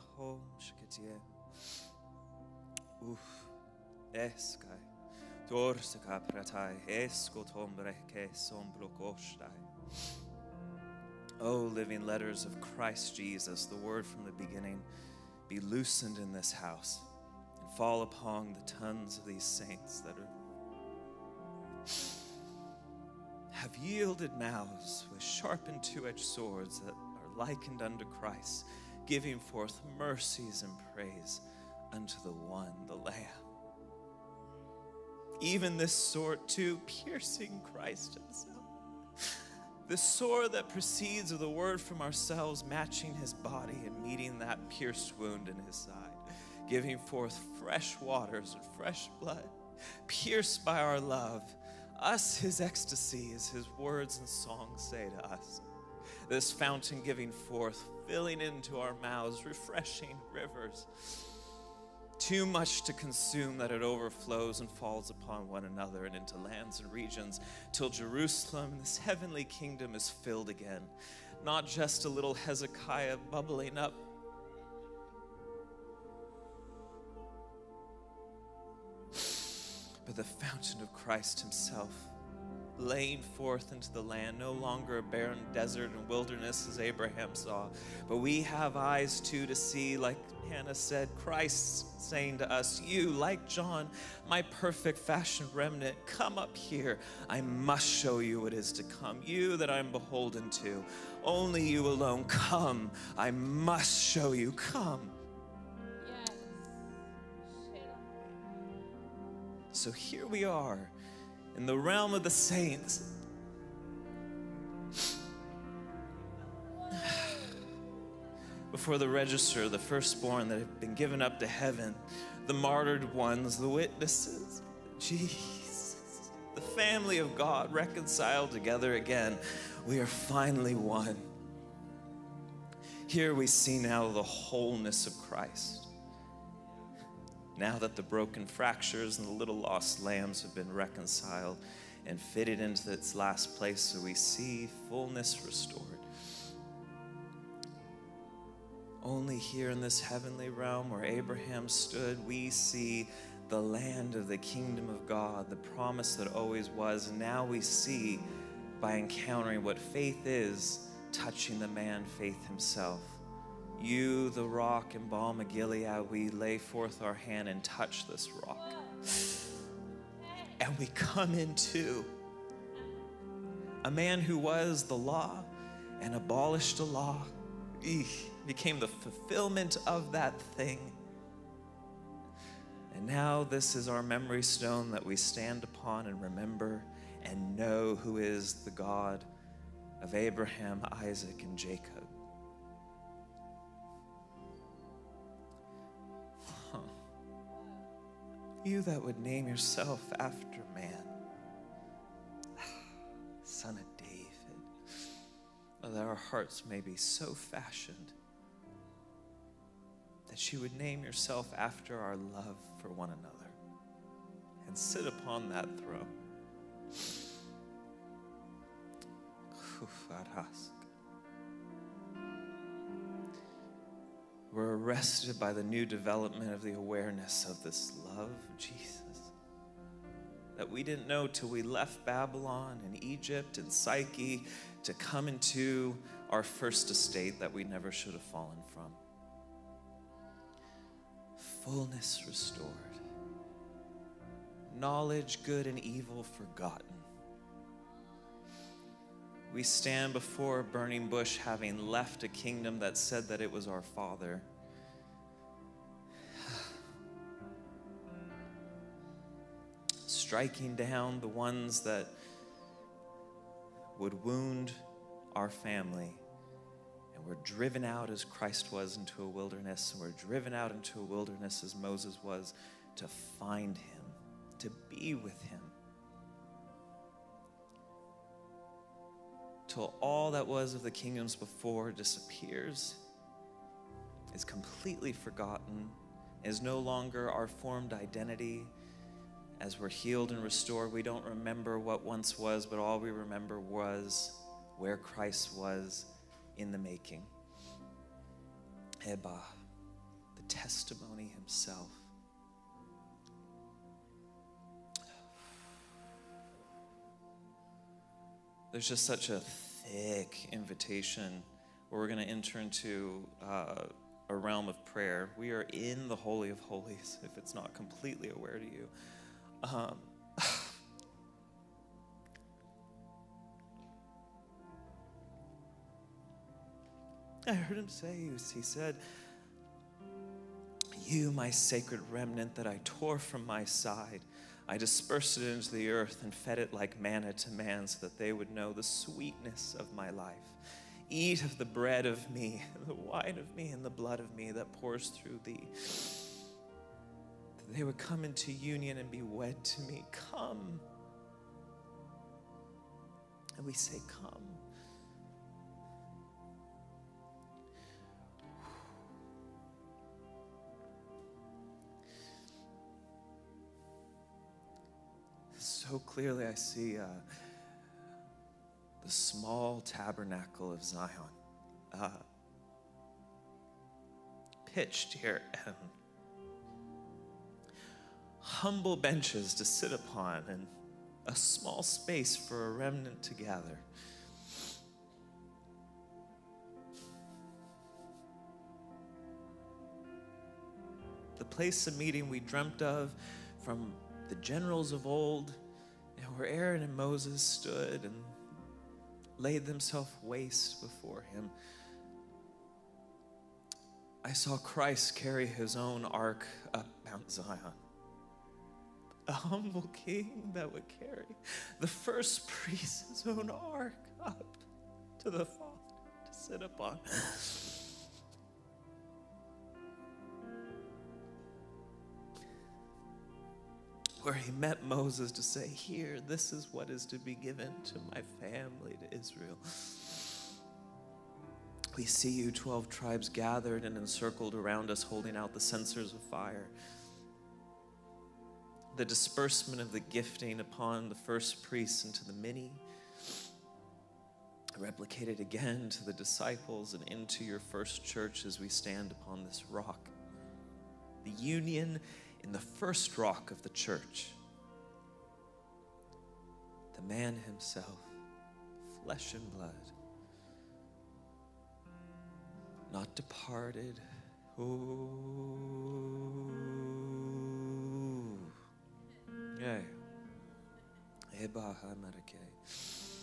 shketie. Uf, eskai. Dorsaka pratai, esko tombre ke sombro. Oh, living letters of Christ Jesus, the word from the beginning, be loosened in this house and fall upon the tons of these saints that are have yielded mouths with sharpened two-edged swords that likened unto Christ, giving forth mercies and praise unto the one, the Lamb. Even this sword too, piercing Christ himself. The sword that proceeds of the word from ourselves, matching his body and meeting that pierced wound in his side, giving forth fresh waters and fresh blood, pierced by our love. Us, his ecstasy, as his words and songs say to us. This fountain giving forth, filling into our mouths, refreshing rivers. Too much to consume that it overflows and falls upon one another and into lands and regions till Jerusalem, this heavenly kingdom, is filled again. Not just a little Hezekiah bubbling up. But the fountain of Christ Himself laying forth into the land, no longer a barren desert and wilderness as Abraham saw, but we have eyes too to see, like Hannah said, Christ saying to us, You, like John, my perfect fashioned remnant, come up here. I must show you what is to come. You that I'm beholden to, only you alone, come. I must show you, come. So here we are in the realm of the saints. *sighs* Before the register, the firstborn that have been given up to heaven, the martyred ones, the witnesses, Jesus, the family of God reconciled together again. We are finally one. Here we see now the wholeness of Christ. Now that the broken fractures and the little lost lambs have been reconciled and fitted into its last place, so we see fullness restored. Only here in this heavenly realm where Abraham stood, we see the land of the kingdom of God, the promise that always was. Now we see by encountering what faith is, touching the man, faith himself. You, the rock and balm of Gilead, we lay forth our hand and touch this rock. And we come into a man who was the law and abolished the law, Eesh, became the fulfillment of that thing. And now this is our memory stone that we stand upon and remember and know who is the God of Abraham, Isaac, and Jacob. You that would name yourself after man, *sighs* son of David, that our hearts may be so fashioned that you would name yourself after our love for one another and sit upon that throne. *sighs* We're arrested by the new development of the awareness of this love Jesus that we didn't know till we left Babylon and Egypt and Psyche to come into our first estate that we never should have fallen from. Fullness restored, knowledge, good and evil forgotten. We stand before a burning bush having left a kingdom that said that it was our Father. *sighs* Striking down the ones that would wound our family. And we're driven out as Christ was into a wilderness, and we're driven out into a wilderness as Moses was to find him, to be with him. Till all that was of the kingdoms before disappears, is completely forgotten, is no longer our formed identity. As we're healed and restored, we don't remember what once was, but all we remember was where Christ was in the making. Eba, the testimony himself. There's just such a thick invitation where we're going to enter into uh, a realm of prayer. We are in the Holy of Holies, if it's not completely aware to you. Um, *sighs* I heard him say, he said, You, my sacred remnant that I tore from my side, I dispersed it into the earth and fed it like manna to man so that they would know the sweetness of my life. Eat of the bread of me, *laughs* the wine of me, and the blood of me that pours through thee. That they would come into union and be wed to me. Come. And we say, Come. So clearly, I see uh, the small tabernacle of Zion uh, pitched here and humble benches to sit upon and a small space for a remnant to gather. The place of meeting we dreamt of from the generals of old, where Aaron and Moses stood and laid themselves waste before him. I saw Christ carry his own ark up Mount Zion. A humble king that would carry the first priest's own ark up to the Father to sit upon. Where he met Moses to say, Here, this is what is to be given to my family, to Israel. We see you, 12 tribes gathered and encircled around us, holding out the censers of fire. The disbursement of the gifting upon the first priests and to the many, replicated again to the disciples and into your first church as we stand upon this rock. The union in the first rock of the church, the man himself, flesh and blood not departed. Ooh. Hamarake. *sighs*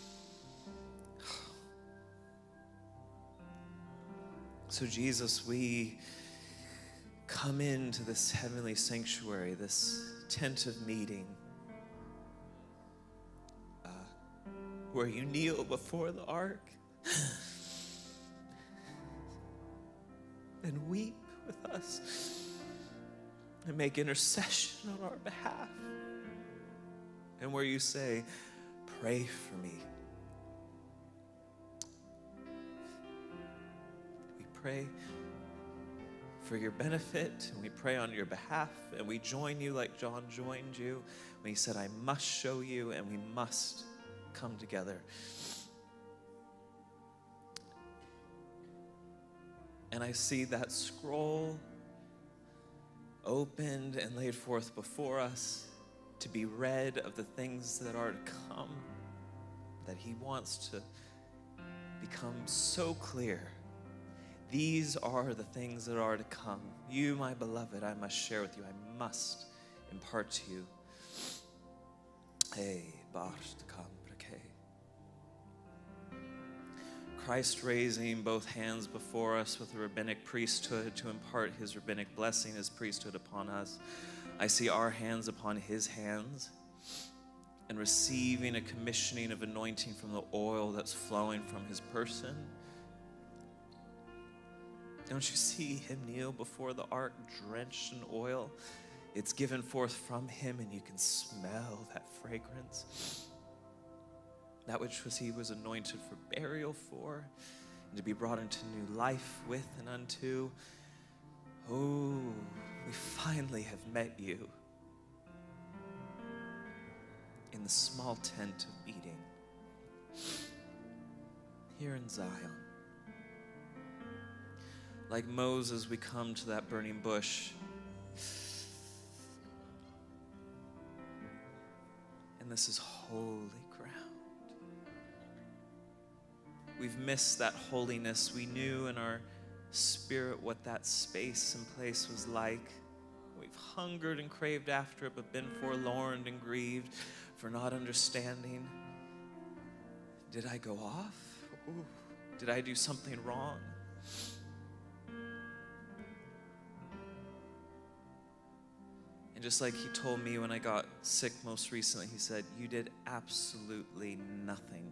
So, Jesus, we come into this heavenly sanctuary, this tent of meeting, uh, where you kneel before the ark. *sighs* and weep with us and make intercession on our behalf. And where you say, Pray for me. We pray for your benefit and we pray on your behalf and we join you like John joined you when he said, I must show you and we must come together. and I see that scroll opened and laid forth before us to be read of the things that are to come, that He wants to become so clear. These are the things that are to come. You, my beloved, I must share with you. I must impart to you. Christ raising both hands before us with the rabbinic priesthood to impart his rabbinic blessing, his priesthood upon us. I see our hands upon his hands and receiving a commissioning of anointing from the oil that's flowing from his person. Don't you see him kneel before the ark drenched in oil? It's given forth from him, and you can smell that fragrance that which was he was anointed for burial for, and to be brought into new life with and unto. Oh, we finally have met you in the small tent of meeting here in Zion. Like Moses, we come to that burning bush. And this is holy ground. We've missed that holiness. We knew in our spirit what that space and place was like. We've hungered and craved after it, but been forlorn and grieved for not understanding. Did I go off? Ooh. Did I do something wrong? And just like he told me when I got sick most recently, he said, You did absolutely nothing.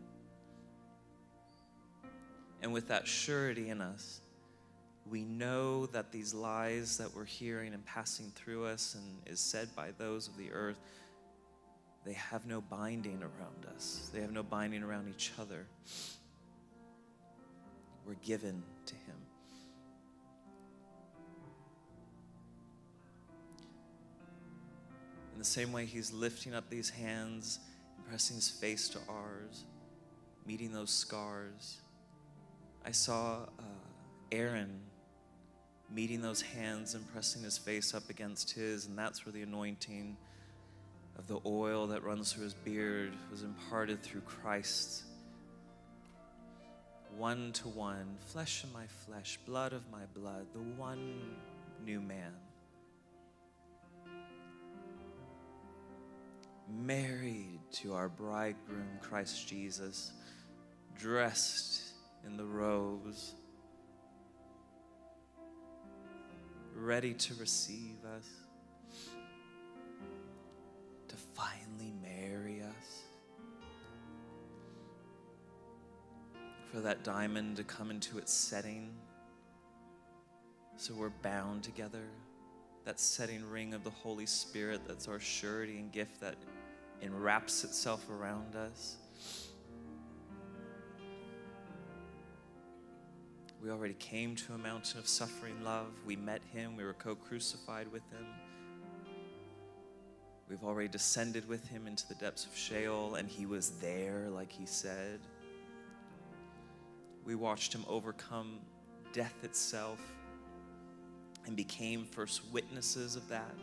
And with that surety in us, we know that these lies that we're hearing and passing through us and is said by those of the earth, they have no binding around us. They have no binding around each other. We're given to Him. In the same way, He's lifting up these hands, and pressing His face to ours, meeting those scars. I saw uh, Aaron meeting those hands and pressing his face up against his, and that's where the anointing of the oil that runs through his beard was imparted through Christ. One to one, flesh of my flesh, blood of my blood, the one new man. Married to our bridegroom, Christ Jesus, dressed in the robes ready to receive us, to finally marry us, for that diamond to come into its setting so we're bound together. That setting ring of the Holy Spirit that's our surety and gift that enwraps itself around us. We already came to a mountain of suffering love. We met him. We were co crucified with him. We've already descended with him into the depths of Sheol, and he was there, like he said. We watched him overcome death itself and became first witnesses of that.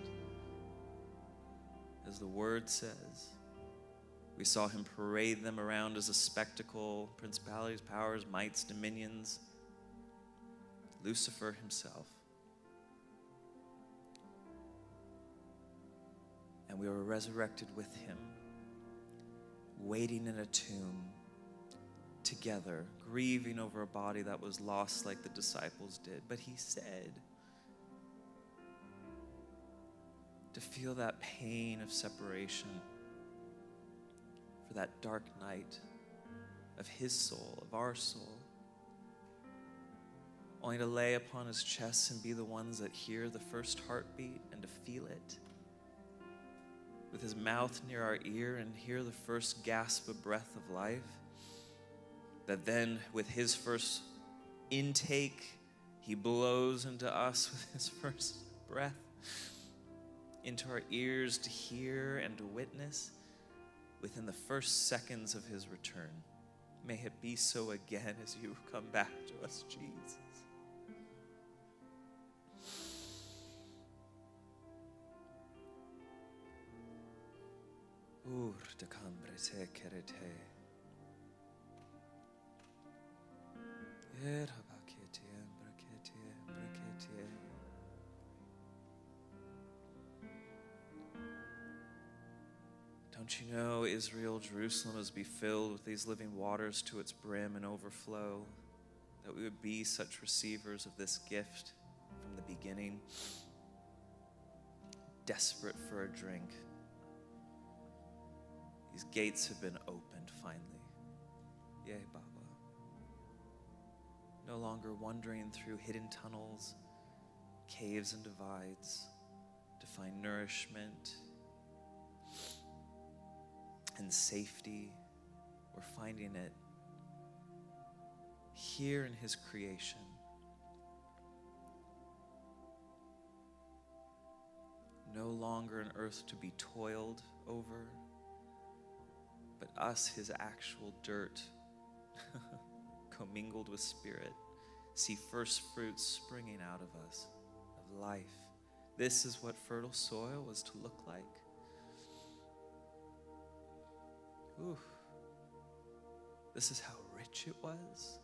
As the word says, we saw him parade them around as a spectacle principalities, powers, mights, dominions Lucifer himself. And we were resurrected with him, waiting in a tomb together, grieving over a body that was lost like the disciples did. But he said, to feel that pain of separation for that dark night of his soul, of our soul only to lay upon his chest and be the ones that hear the first heartbeat and to feel it. With his mouth near our ear and hear the first gasp of breath of life. That then, with his first intake, he blows into us *laughs* with his first breath into our ears to hear and to witness within the first seconds of his return. May it be so again as you come back to us, Jesus. Ur Don't you know, Israel, Jerusalem is be filled with these living waters to its brim and overflow, that we would be such receivers of this gift from the beginning, desperate for a drink. These gates have been opened finally. Yay, Baba. No longer wandering through hidden tunnels, caves, and divides to find nourishment and safety. We're finding it here in His creation. No longer an earth to be toiled over but us, his actual dirt, *laughs* commingled with spirit, see first fruits springing out of us of life. This is what fertile soil was to look like. Ooh. This is how rich it was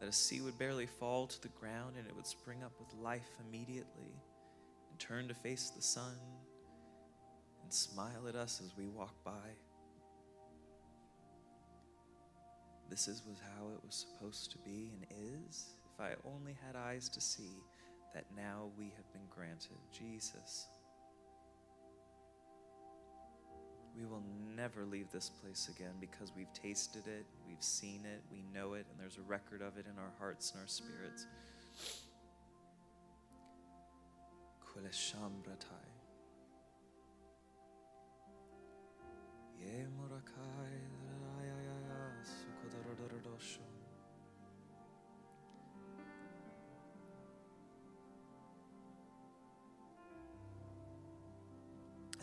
that a seed would barely fall to the ground and it would spring up with life immediately and turn to face the sun and smile at us as we walk by. This is was how it was supposed to be and is. If I only had eyes to see that now we have been granted Jesus. We will never leave this place again because we've tasted it, we've seen it, we know it, and there's a record of it in our hearts and our spirits.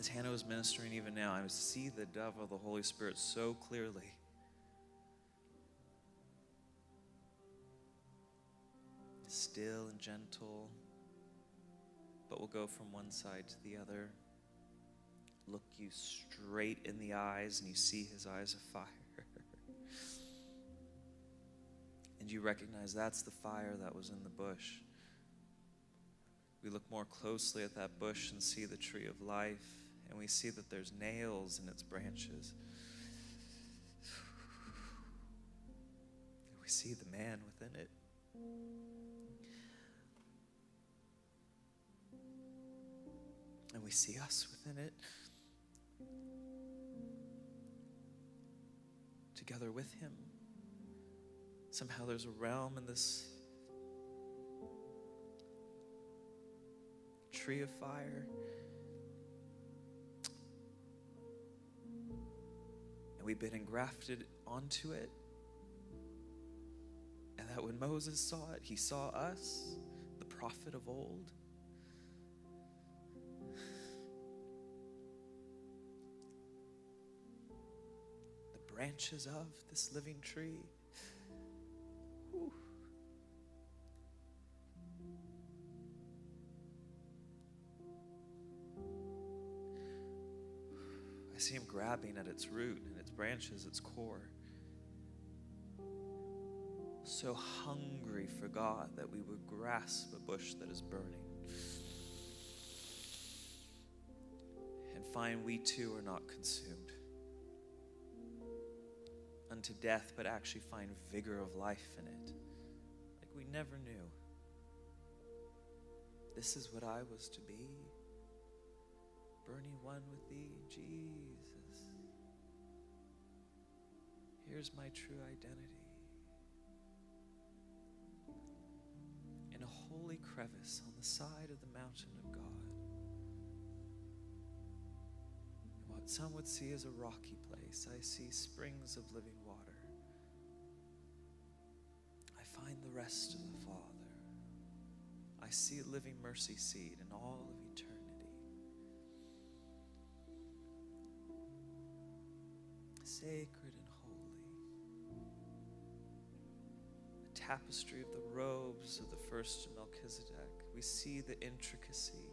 As Hannah was ministering even now, I see the dove of the Holy Spirit so clearly. Still and gentle, but will go from one side to the other. Look you straight in the eyes, and you see his eyes of fire. *laughs* and you recognize that's the fire that was in the bush. We look more closely at that bush and see the tree of life, and we see that there's nails in its branches. And we see the man within it. And we see us within it. Together with him. Somehow there's a realm in this tree of fire. We've been engrafted onto it. And that when Moses saw it, he saw us, the prophet of old. The branches of this living tree. Whew. I see him grabbing at its root and branches, its core. So hungry for God that we would grasp a bush that is burning and find we too are not consumed unto death, but actually find vigor of life in it like we never knew. This is what I was to be burning one with thee, Jesus. Here's my true identity. In a holy crevice on the side of the mountain of God. In what some would see as a rocky place, I see springs of living water. I find the rest of the Father. I see a living mercy seed in all of eternity. sacred tapestry of the robes of the first Melchizedek. We see the intricacy.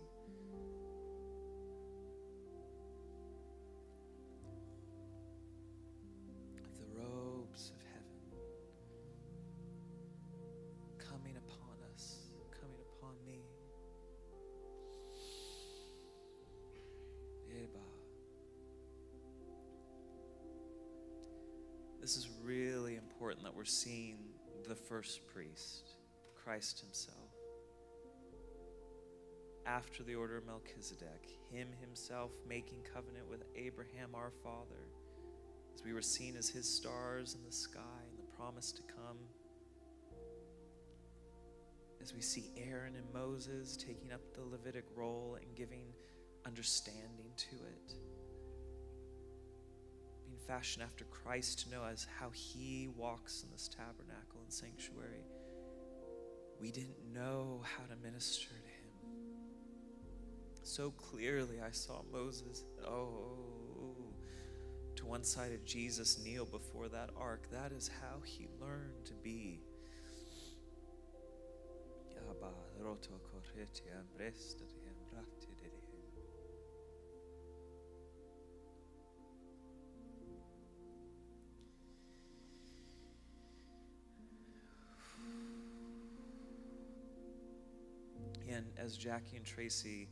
First priest, Christ Himself. After the order of Melchizedek, Him Himself making covenant with Abraham our father, as we were seen as His stars in the sky and the promise to come. As we see Aaron and Moses taking up the Levitic role and giving understanding to it being fashioned after Christ to know as how he walks in this tabernacle and sanctuary. We didn't know how to minister to him. So clearly, I saw Moses, oh, to one side of Jesus kneel before that ark. That is how he learned to be roto as Jackie and Tracey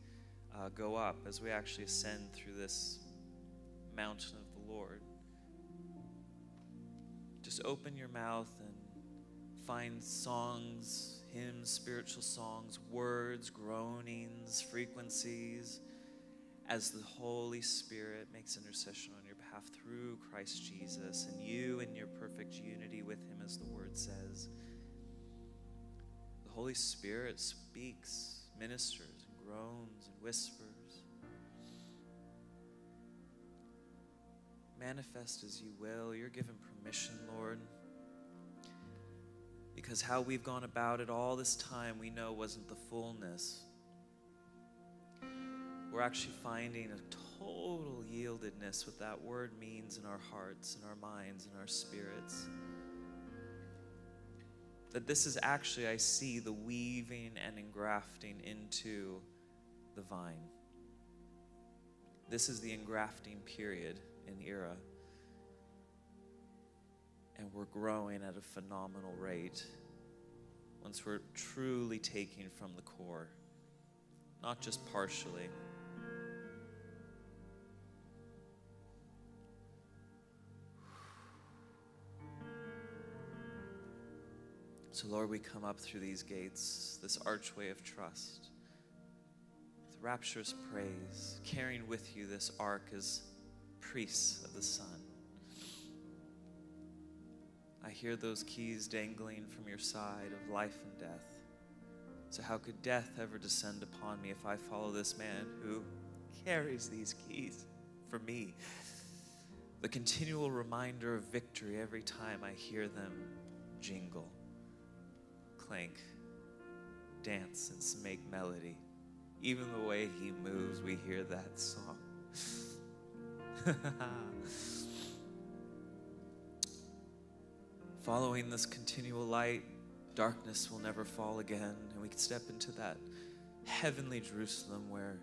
uh, go up, as we actually ascend through this mountain of the Lord, just open your mouth and find songs, hymns, spiritual songs, words, groanings, frequencies, as the Holy Spirit makes intercession on your behalf through Christ Jesus, and you in your perfect unity with Him, as the Word says. The Holy Spirit speaks, ministers, and groans and whispers. Manifest as you will. You're given permission, Lord. Because how we've gone about it all this time, we know wasn't the fullness. We're actually finding a total yieldedness, what that word means in our hearts, in our minds, in our spirits. That this is actually, I see the weaving and engrafting into the vine. This is the engrafting period in era. And we're growing at a phenomenal rate once we're truly taking from the core, not just partially. So, Lord, we come up through these gates, this archway of trust, with rapturous praise, carrying with you this ark as priests of the sun. I hear those keys dangling from your side of life and death. So, how could death ever descend upon me if I follow this man who carries these keys for me? The continual reminder of victory every time I hear them jingle, clink, dance, and make melody. Even the way he moves, we hear that song. *laughs* Following this continual light, darkness will never fall again, and we can step into that heavenly Jerusalem where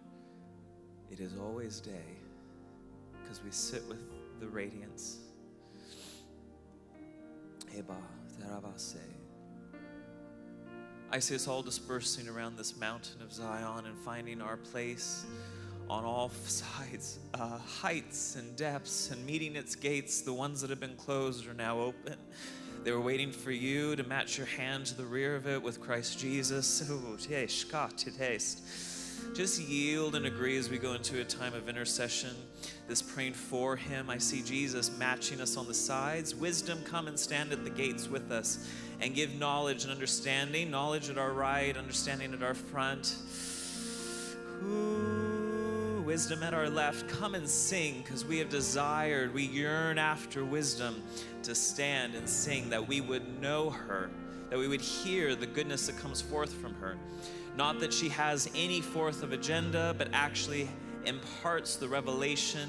it is always day because we sit with the radiance. Eba, terabase. I see us all dispersing around this mountain of Zion and finding our place on all *laughs* sides, uh, heights and depths, and meeting its gates. The ones that have been closed are now open. They were waiting for you to match your hand to the rear of it with Christ Jesus. *laughs* Oh, Just yield and agree as we go into a time of intercession, this praying for Him. I see Jesus matching us on the sides. Wisdom, come and stand at the gates with us and give knowledge and understanding. Knowledge at our right, understanding at our front. Ooh, wisdom at our left. Come and sing because we have desired, we yearn after wisdom to stand and sing that we would know her, that we would hear the goodness that comes forth from her. Not that she has any forth of agenda, but actually imparts the revelation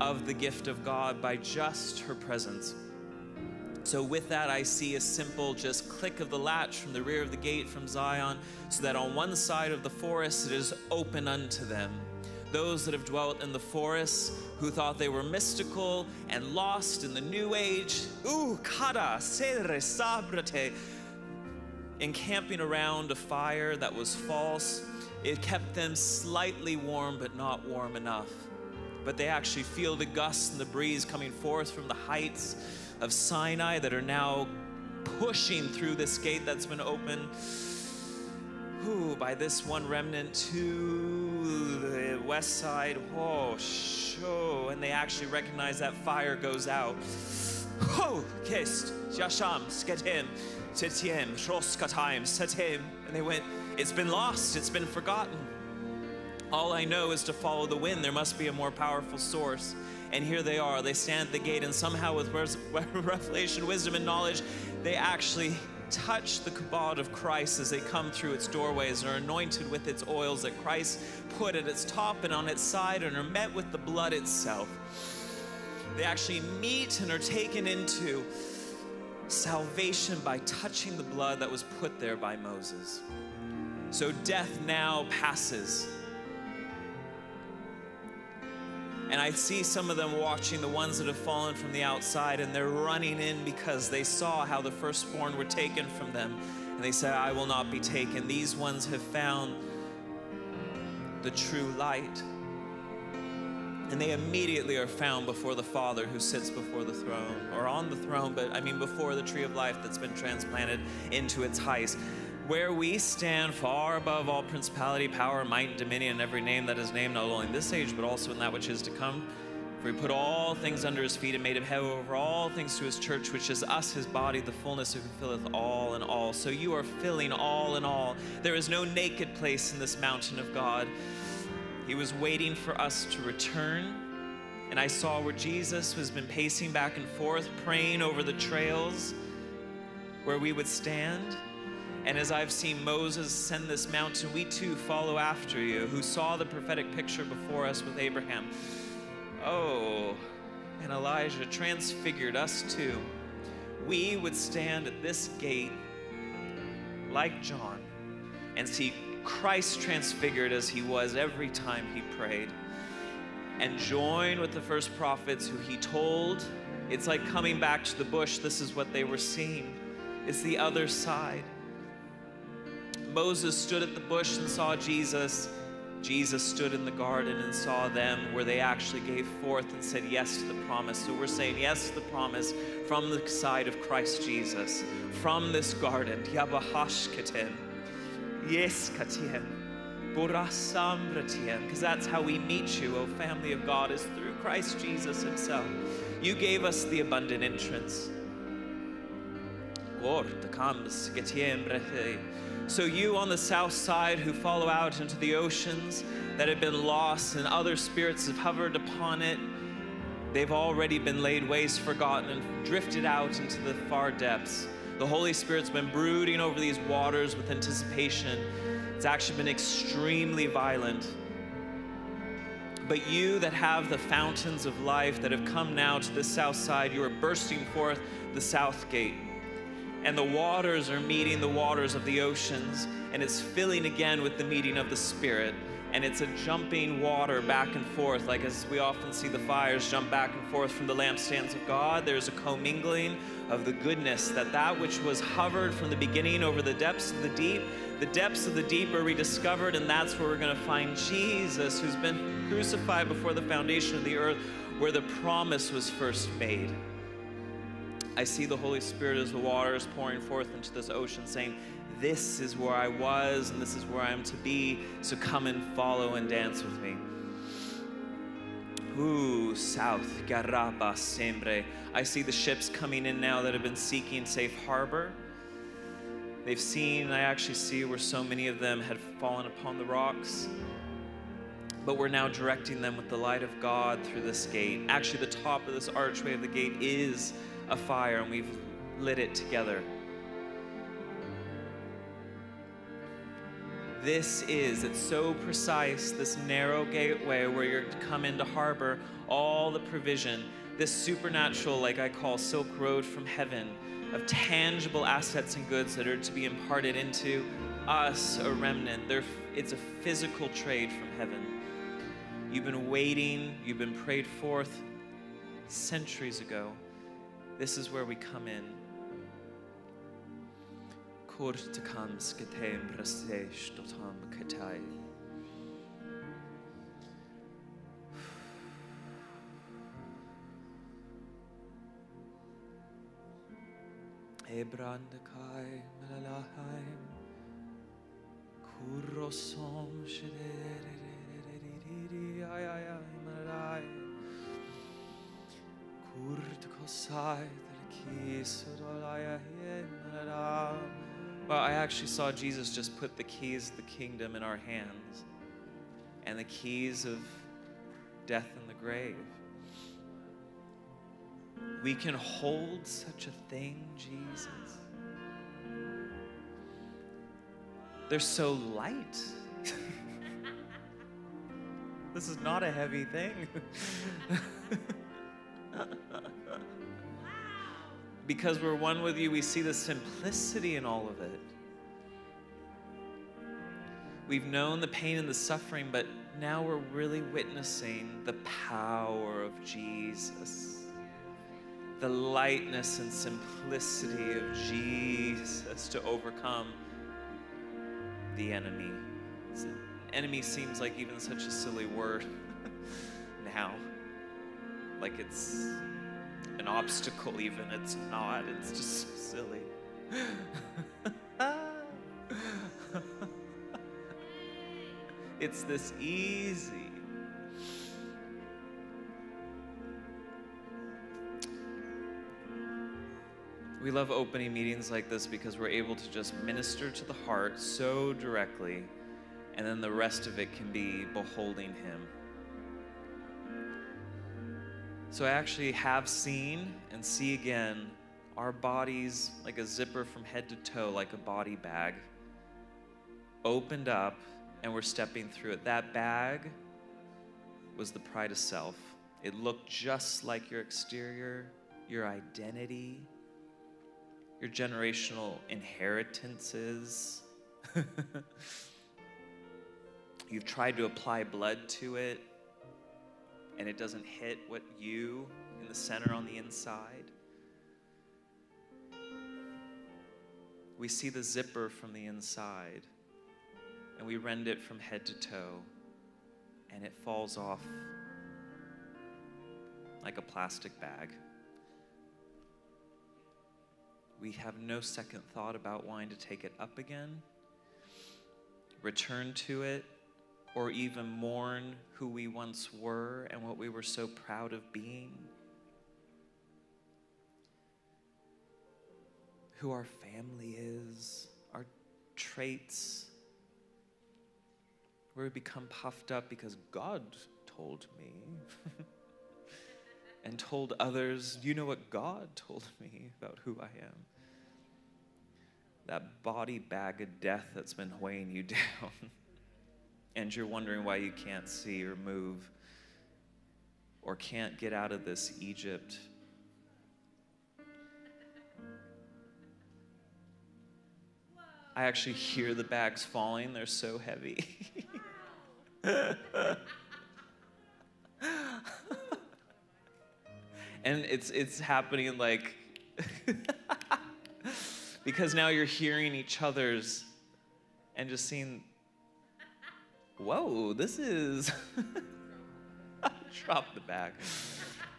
of the gift of God by just her presence. So, with that, I see a simple just click of the latch from the rear of the gate from Zion, so that on one side of the forest it is open unto them. Those that have dwelt in the forest, who thought they were mystical and lost in the new age, ooh, kara, serre, sabrate, encamping around a fire that was false, it kept them slightly warm, but not warm enough. But they actually feel the gusts and the breeze coming forth from the heights of Sinai that are now pushing through this gate that's been opened ooh, by this one remnant to the west side. Oh, show. And they actually recognize that fire goes out. Oh, kissed. Yasham, sketim, titiem, roskataim, setim. And they went, it's been lost, it's been forgotten. All I know is to follow the wind. There must be a more powerful source. And here they are. They stand at the gate, and somehow, with *laughs* revelation, wisdom, and knowledge, they actually touch the kabod of Christ as they come through its doorways and are anointed with its oils that Christ put at its top and on its side and are met with the blood itself. They actually meet and are taken into salvation by touching the blood that was put there by Moses. So death now passes. And I see some of them watching the ones that have fallen from the outside, and they're running in because they saw how the firstborn were taken from them. And they said, I will not be taken. These ones have found the true light. And they immediately are found before the Father who sits before the throne, or on the throne, but I mean before the tree of life that's been transplanted into its height where we stand far above all principality, power, might, and dominion, and every name that is named, not only in this age, but also in that which is to come. For he put all things under his feet and made him head over all things to his church, which is us, his body, the fullness who filleth all in all. So you are filling all in all. There is no naked place in this mountain of God. He was waiting for us to return. And I saw where Jesus has been pacing back and forth, praying over the trails where we would stand. And as I've seen Moses send this mountain, we too follow after you, who saw the prophetic picture before us with Abraham. Oh, and Elijah transfigured us too. We would stand at this gate like John and see Christ transfigured as he was every time he prayed and join with the first prophets who he told. It's like coming back to the bush. This is what they were seeing. It's the other side. Moses stood at the bush and saw Jesus. Jesus stood in the garden and saw them where they actually gave forth and said yes to the promise. So we're saying yes to the promise from the side of Christ Jesus, from this garden. Yes, katien. Because that's how we meet you, O family of God, is through Christ Jesus Himself. You gave us the abundant entrance. So, you on the south side who follow out into the oceans that have been lost and other spirits have hovered upon it, they've already been laid waste, forgotten, and drifted out into the far depths. The Holy Spirit's been brooding over these waters with anticipation. It's actually been extremely violent. But you that have the fountains of life that have come now to the south side, you are bursting forth the south gate and the waters are meeting the waters of the oceans, and it's filling again with the meeting of the Spirit. And it's a jumping water back and forth, like as we often see the fires jump back and forth from the lampstands of God. There's a commingling of the goodness that that which was hovered from the beginning over the depths of the deep, the depths of the deep are rediscovered, and that's where we're going to find Jesus, who's been crucified before the foundation of the earth, where the promise was first made. I see the Holy Spirit as the waters pouring forth into this ocean, saying, This is where I was, and this is where I am to be, so come and follow and dance with me. Ooh, south, Garapa, Sembre. I see the ships coming in now that have been seeking safe harbor. They've seen, I actually see where so many of them had fallen upon the rocks. But we're now directing them with the light of God through this gate. Actually, the top of this archway of the gate is a fire and we've lit it together. This is, it's so precise, this narrow gateway where you're to come into harbor, all the provision, this supernatural, like I call Silk Road from heaven, of tangible assets and goods that are to be imparted into us, a remnant. They're, it's a physical trade from heaven. You've been waiting, you've been prayed forth centuries ago. This is where we come in. kurtakans getem rasesh dotam katai. Ebrandakai malalahaim kurosom shederererereri ay ay ay malai kurt kosai der kisodolaya hien malam well, I actually saw Jesus just put the keys of the kingdom in our hands and the keys of death and the grave. We can hold such a thing, Jesus. They're so light. *laughs* this is not a heavy thing. *laughs* because we're one with you, we see the simplicity in all of it. We've known the pain and the suffering, but now we're really witnessing the power of Jesus. The lightness and simplicity of Jesus to overcome the enemy. Enemy seems like even such a silly word *laughs* now. Like it's an obstacle, even. It's not, it's just so silly. *laughs* it's this easy. We love opening meetings like this because we're able to just minister to the heart so directly, and then the rest of it can be beholding Him. So I actually have seen and see again our bodies like a zipper from head to toe, like a body bag, opened up, and we're stepping through it. That bag was the pride of self. It looked just like your exterior, your identity, your generational inheritances. *laughs* You've tried to apply blood to it, and it doesn't hit what you in the center on the inside. We see the zipper from the inside, and we rend it from head to toe, and it falls off like a plastic bag. We have no second thought about wanting to take it up again, return to it, or even mourn who we once were and what we were so proud of being. Who our family is, our traits, where we become puffed up because God told me. *laughs* and told others, you know what God told me about who I am? That body bag of death that's been weighing you *laughs* down. And you're wondering why you can't see or move or can't get out of this Egypt. I actually hear the bags falling, they're so heavy. *laughs* and it's it's happening like *laughs* because now you're hearing each other's and just seeing whoa this is *laughs* drop the bag.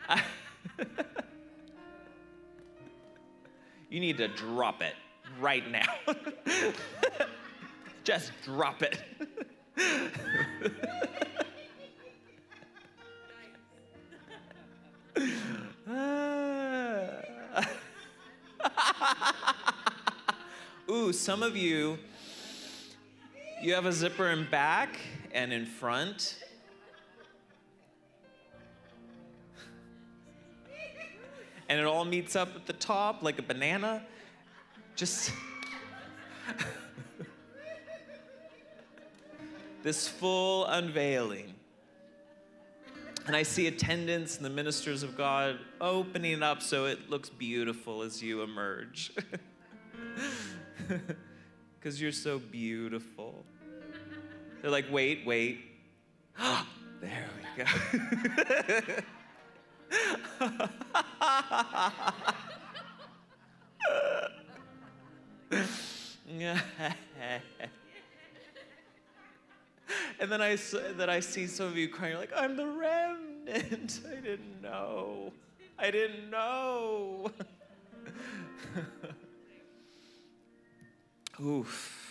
*laughs* You need to drop it right now. *laughs* Just drop it. Ooh, some of you, you have a zipper in back and in front. And it all meets up at the top like a banana. Just. *laughs* this full unveiling. And I see attendants and the ministers of God opening it up so it looks beautiful as you emerge. *laughs* Because you're so beautiful. They're like, wait, wait. *gasps* there we go. *laughs* and then I that I see some of you crying, you're like, I'm the remnant. *laughs* I didn't know. I didn't know. *laughs* Oof.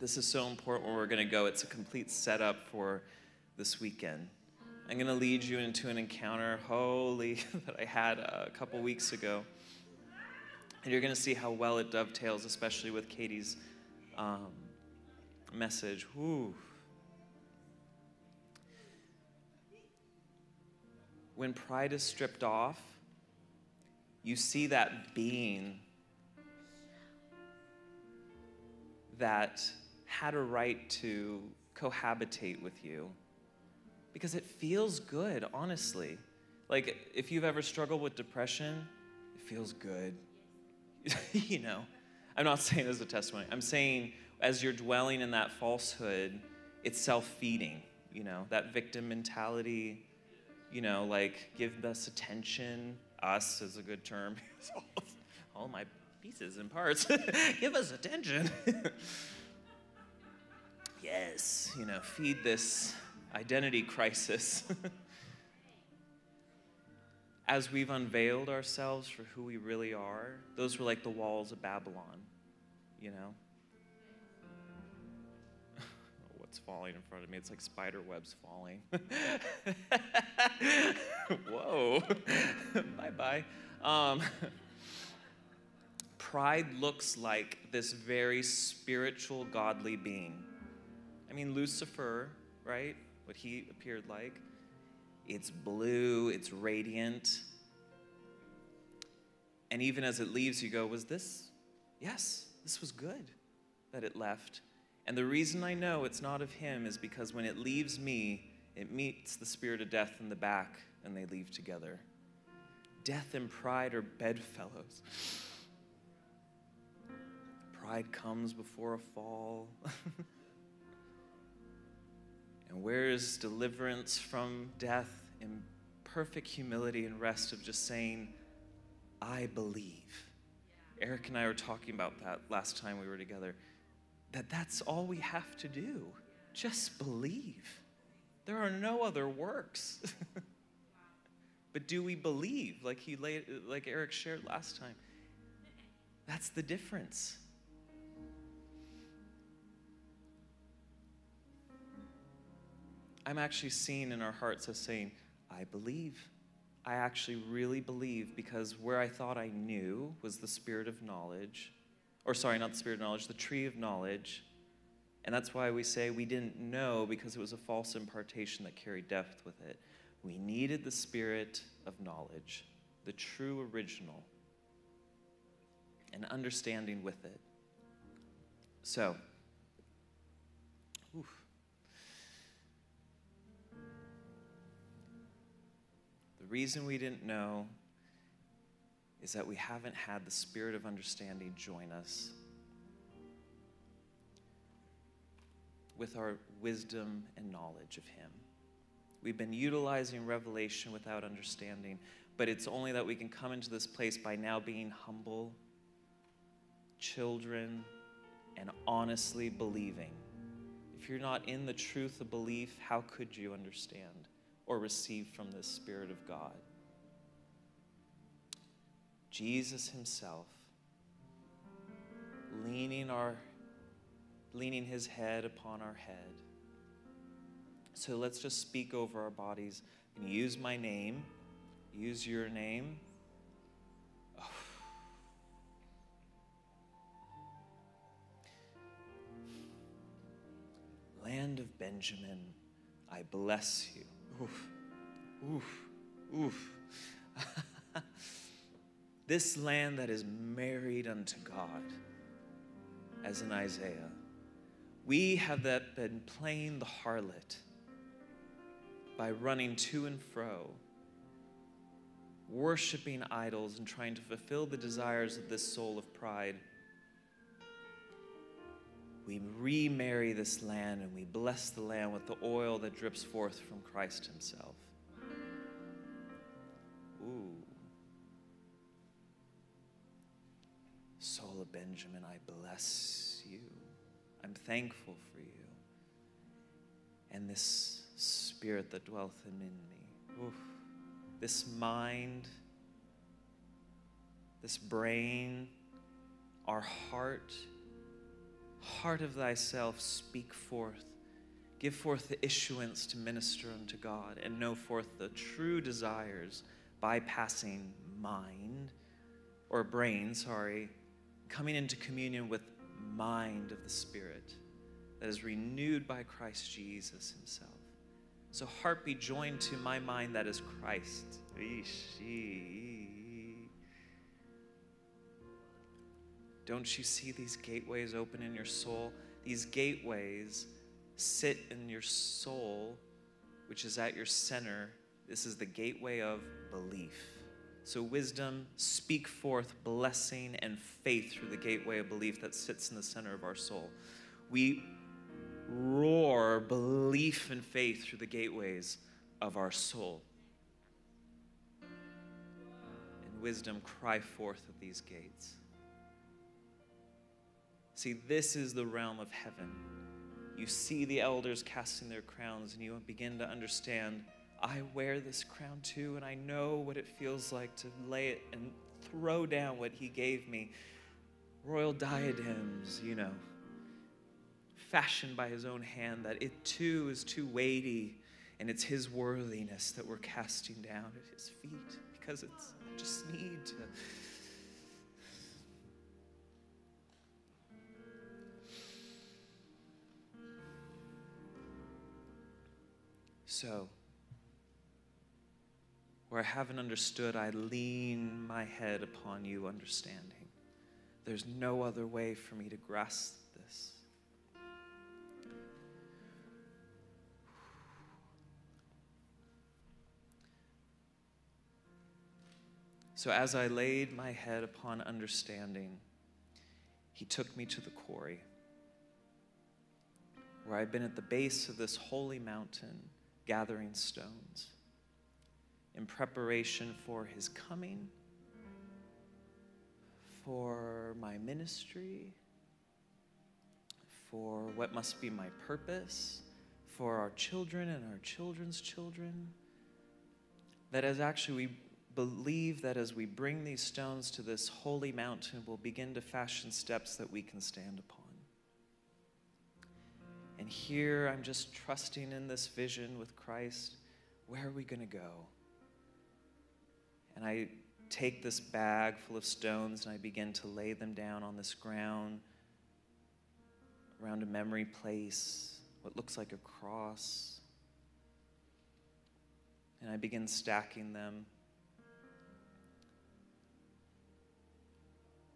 This is so important where we're going to go. It's a complete setup for this weekend. I'm going to lead you into an encounter, holy, *laughs* that I had a couple weeks ago. And you're going to see how well it dovetails, especially with Katie's um, message. Whew. When pride is stripped off, you see that being that had a right to cohabitate with you because it feels good, honestly. Like, if you've ever struggled with depression, it feels good. *laughs* you know, I'm not saying as a testimony, I'm saying as you're dwelling in that falsehood, it's self feeding, you know, that victim mentality, you know, like give us attention. Us is a good term. *laughs* All my pieces and parts. *laughs* give us attention. *laughs* yes, you know, feed this identity crisis. *laughs* As we've unveiled ourselves for who we really are, those were like the walls of Babylon, you know? What's falling in front of me? It's like spider webs falling. Whoa. bye bye. Um, pride looks like this very spiritual, godly being. I mean, Lucifer, right? What he appeared like. It's blue, it's radiant. And even as it leaves, you go, Was this? Yes, this was good that it left. And the reason I know it's not of him is because when it leaves me, it meets the spirit of death in the back and they leave together. Death and pride are bedfellows. Pride comes before a fall. *laughs* and where is deliverance from death in perfect humility and rest of just saying, I believe? Eric and I were talking about that last time we were together. That that's all we have to do. Just believe. There are no other works. *laughs* but do we believe like he laid, like Eric shared last time? That's the difference. I'm actually seeing in our hearts as saying, I believe. I actually really believe because where I thought I knew was the spirit of knowledge, or sorry, not the spirit of knowledge, the tree of knowledge. And that's why we say we didn't know because it was a false impartation that carried death with it. We needed the spirit of knowledge, the true original, and understanding with it. So, reason we didn't know is that we haven't had the spirit of understanding join us with our wisdom and knowledge of Him. We've been utilizing revelation without understanding, but it's only that we can come into this place by now being humble, children, and honestly believing. If you're not in the truth of belief, how could you understand or receive from the Spirit of God? Jesus Himself, leaning, our, leaning His head upon our head. So let's just speak over our bodies and use my name, use your name. *sighs* Land of Benjamin, I bless you. Oof, oof, oof. *laughs* this land that is married unto God, as in Isaiah. We have that been playing the harlot by running to and fro, worshiping idols and trying to fulfill the desires of this soul of pride. We remarry this land and we bless the land with the oil that drips forth from Christ Himself. Ooh. Soul of Benjamin, I bless you. I'm thankful for you. And this spirit that dwelleth in me, Oof. this mind, this brain, our heart, heart of thyself, speak forth. Give forth the issuance to minister unto God and know forth the true desires bypassing mind or brain, sorry, coming into communion with mind of the Spirit that is renewed by Christ Jesus Himself. So, heart be joined to my mind that is Christ. Don't you see these gateways open in your soul? These gateways sit in your soul, which is at your center. This is the gateway of belief. So, wisdom, speak forth blessing and faith through the gateway of belief that sits in the center of our soul. we roar belief and faith through the gateways of our soul. And wisdom cry forth at these gates. See, this is the realm of heaven. You see the elders casting their crowns, and you begin to understand I wear this crown too, and I know what it feels like to lay it and throw down what he gave me. Royal diadems, you know, fashioned by his own hand, that it too is too weighty, and it's his worthiness that we're casting down at his feet because it's I just need to. So, where I haven't understood, I lean my head upon you, understanding. There's no other way for me to grasp this. So, as I laid my head upon understanding, he took me to the quarry, where I've been at the base of this holy mountain gathering stones in preparation for his coming, for my ministry, for what must be my purpose, for our children and our children's children. That as actually we believe that as we bring these stones to this holy mountain, we'll begin to fashion steps that we can stand upon. And here I'm just trusting in this vision with Christ. Where are we going to go? And I take this bag full of stones and I begin to lay them down on this ground around a memory place, what looks like a cross. And I begin stacking them.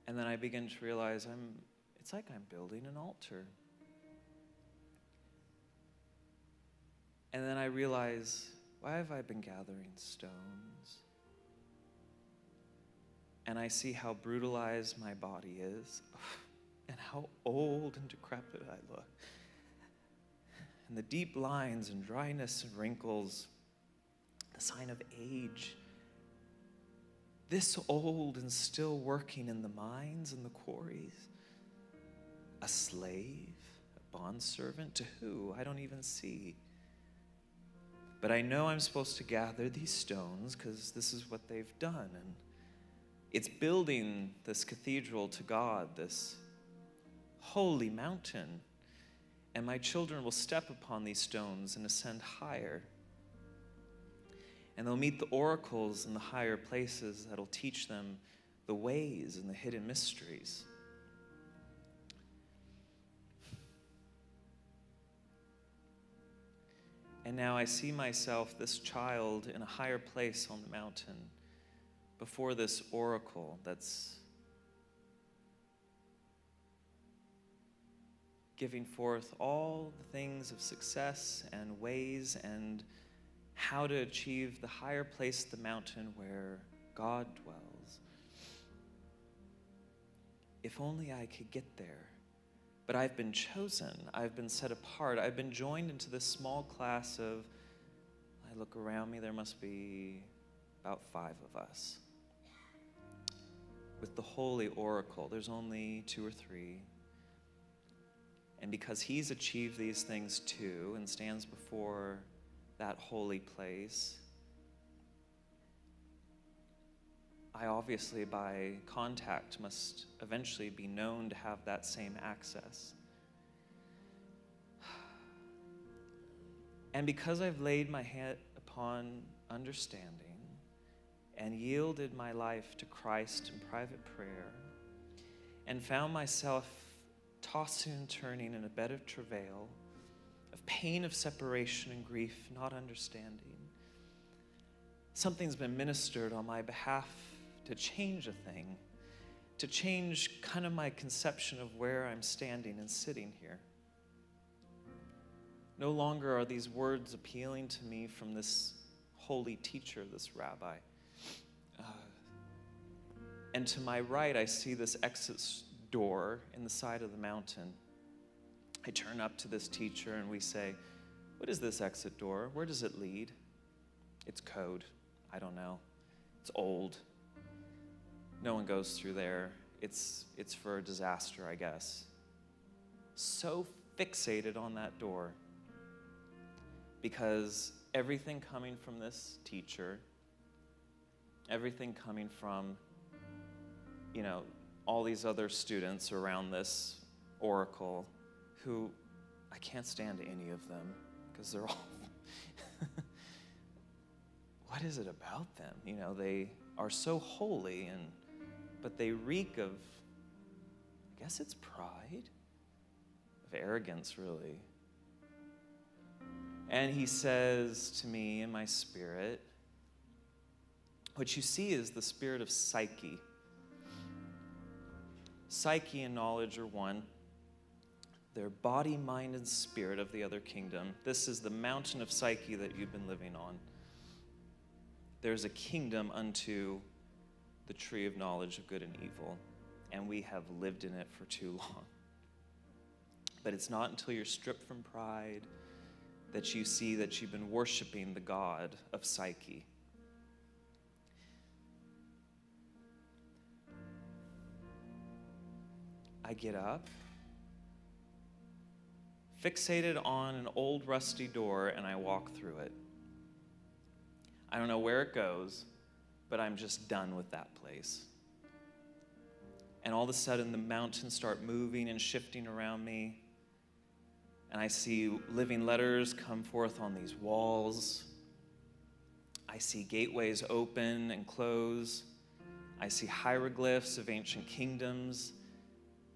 And then I begin to realize I'm it's like I'm building an altar. And then I realize, why have I been gathering stones? And I see how brutalized my body is *laughs* and how old and decrepit I look. And the deep lines and dryness and wrinkles, the sign of age. This old and still working in the mines and the quarries. A slave, a bondservant to who? I don't even see. But I know I'm supposed to gather these stones because this is what they've done. And it's building this cathedral to God, this holy mountain. And my children will step upon these stones and ascend higher. And they'll meet the oracles in the higher places that'll teach them the ways and the hidden mysteries. And now I see myself, this child, in a higher place on the mountain before this oracle that's giving forth all the things of success and ways and how to achieve the higher place, the mountain where God dwells. If only I could get there. But I've been chosen, I've been set apart, I've been joined into this small class of, I look around me, there must be about five of us. With the holy oracle, there's only two or three. And because he's achieved these things too and stands before that holy place, I obviously, by contact, must eventually be known to have that same access. *sighs* And because I've laid my hand upon understanding and yielded my life to Christ in private prayer, and found myself tossing and turning in a bed of travail, of pain of separation and grief, not understanding, something's been ministered on my behalf to change a thing, to change kind of my conception of where I'm standing and sitting here. No longer are these words appealing to me from this holy teacher, this rabbi. Uh, and to my right, I see this exit door in the side of the mountain. I turn up to this teacher and we say, What is this exit door? Where does it lead? It's code. I don't know. It's old. No one goes through there. It's, it's for a disaster, I guess. So fixated on that door because everything coming from this teacher, everything coming from, you know, all these other students around this oracle who I can't stand any of them because they're all. *laughs* what is it about them? You know, they are so holy and but they reek of I guess it's pride, of arrogance really. And he says to me in my spirit, what you see is the spirit of psyche. Psyche and knowledge are one. They're body, mind, and spirit of the other kingdom. This is the mountain of psyche that you've been living on. There's a kingdom unto the tree of knowledge of good and evil, and we have lived in it for too *laughs* long. But it's not until you're stripped from pride that you see that you've been worshiping the God of psyche. I get up, fixated on an old rusty door, and I walk through it. I don't know where it goes, but I'm just done with that place. And all of a sudden, the mountains start moving and shifting around me. And I see living letters come forth on these walls. I see gateways open and close. I see hieroglyphs of ancient kingdoms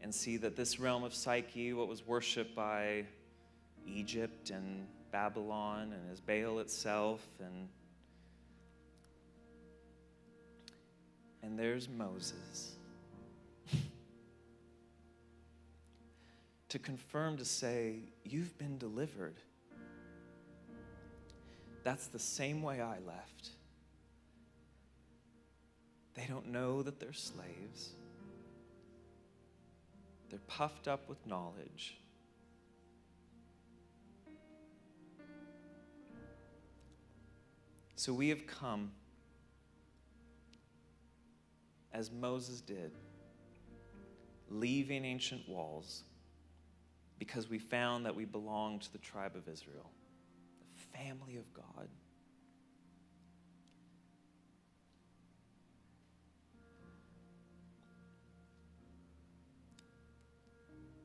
and see that this realm of Psyche, what was worshipped by Egypt and Babylon and as Baal itself, and and there's Moses. *laughs* to confirm, to say, You've been delivered. That's the same way I left. They don't know that they're slaves. They're puffed up with knowledge. So we have come as Moses did, leaving ancient walls because we found that we belong to the tribe of Israel, the family of God.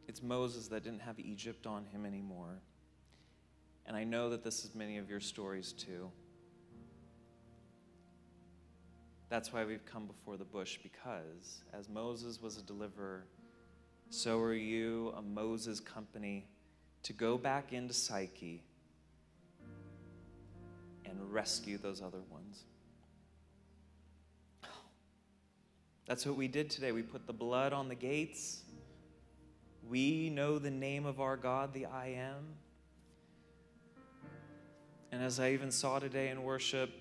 It's Moses that didn't have Egypt on him anymore. And I know that this is many of your stories too. That's why we've come before the bush, because as Moses was a deliverer, so are you a Moses company to go back into Psyche and rescue those other ones. That's what we did today. We put the blood on the gates. We know the name of our God, the I am. And as I even saw today in worship,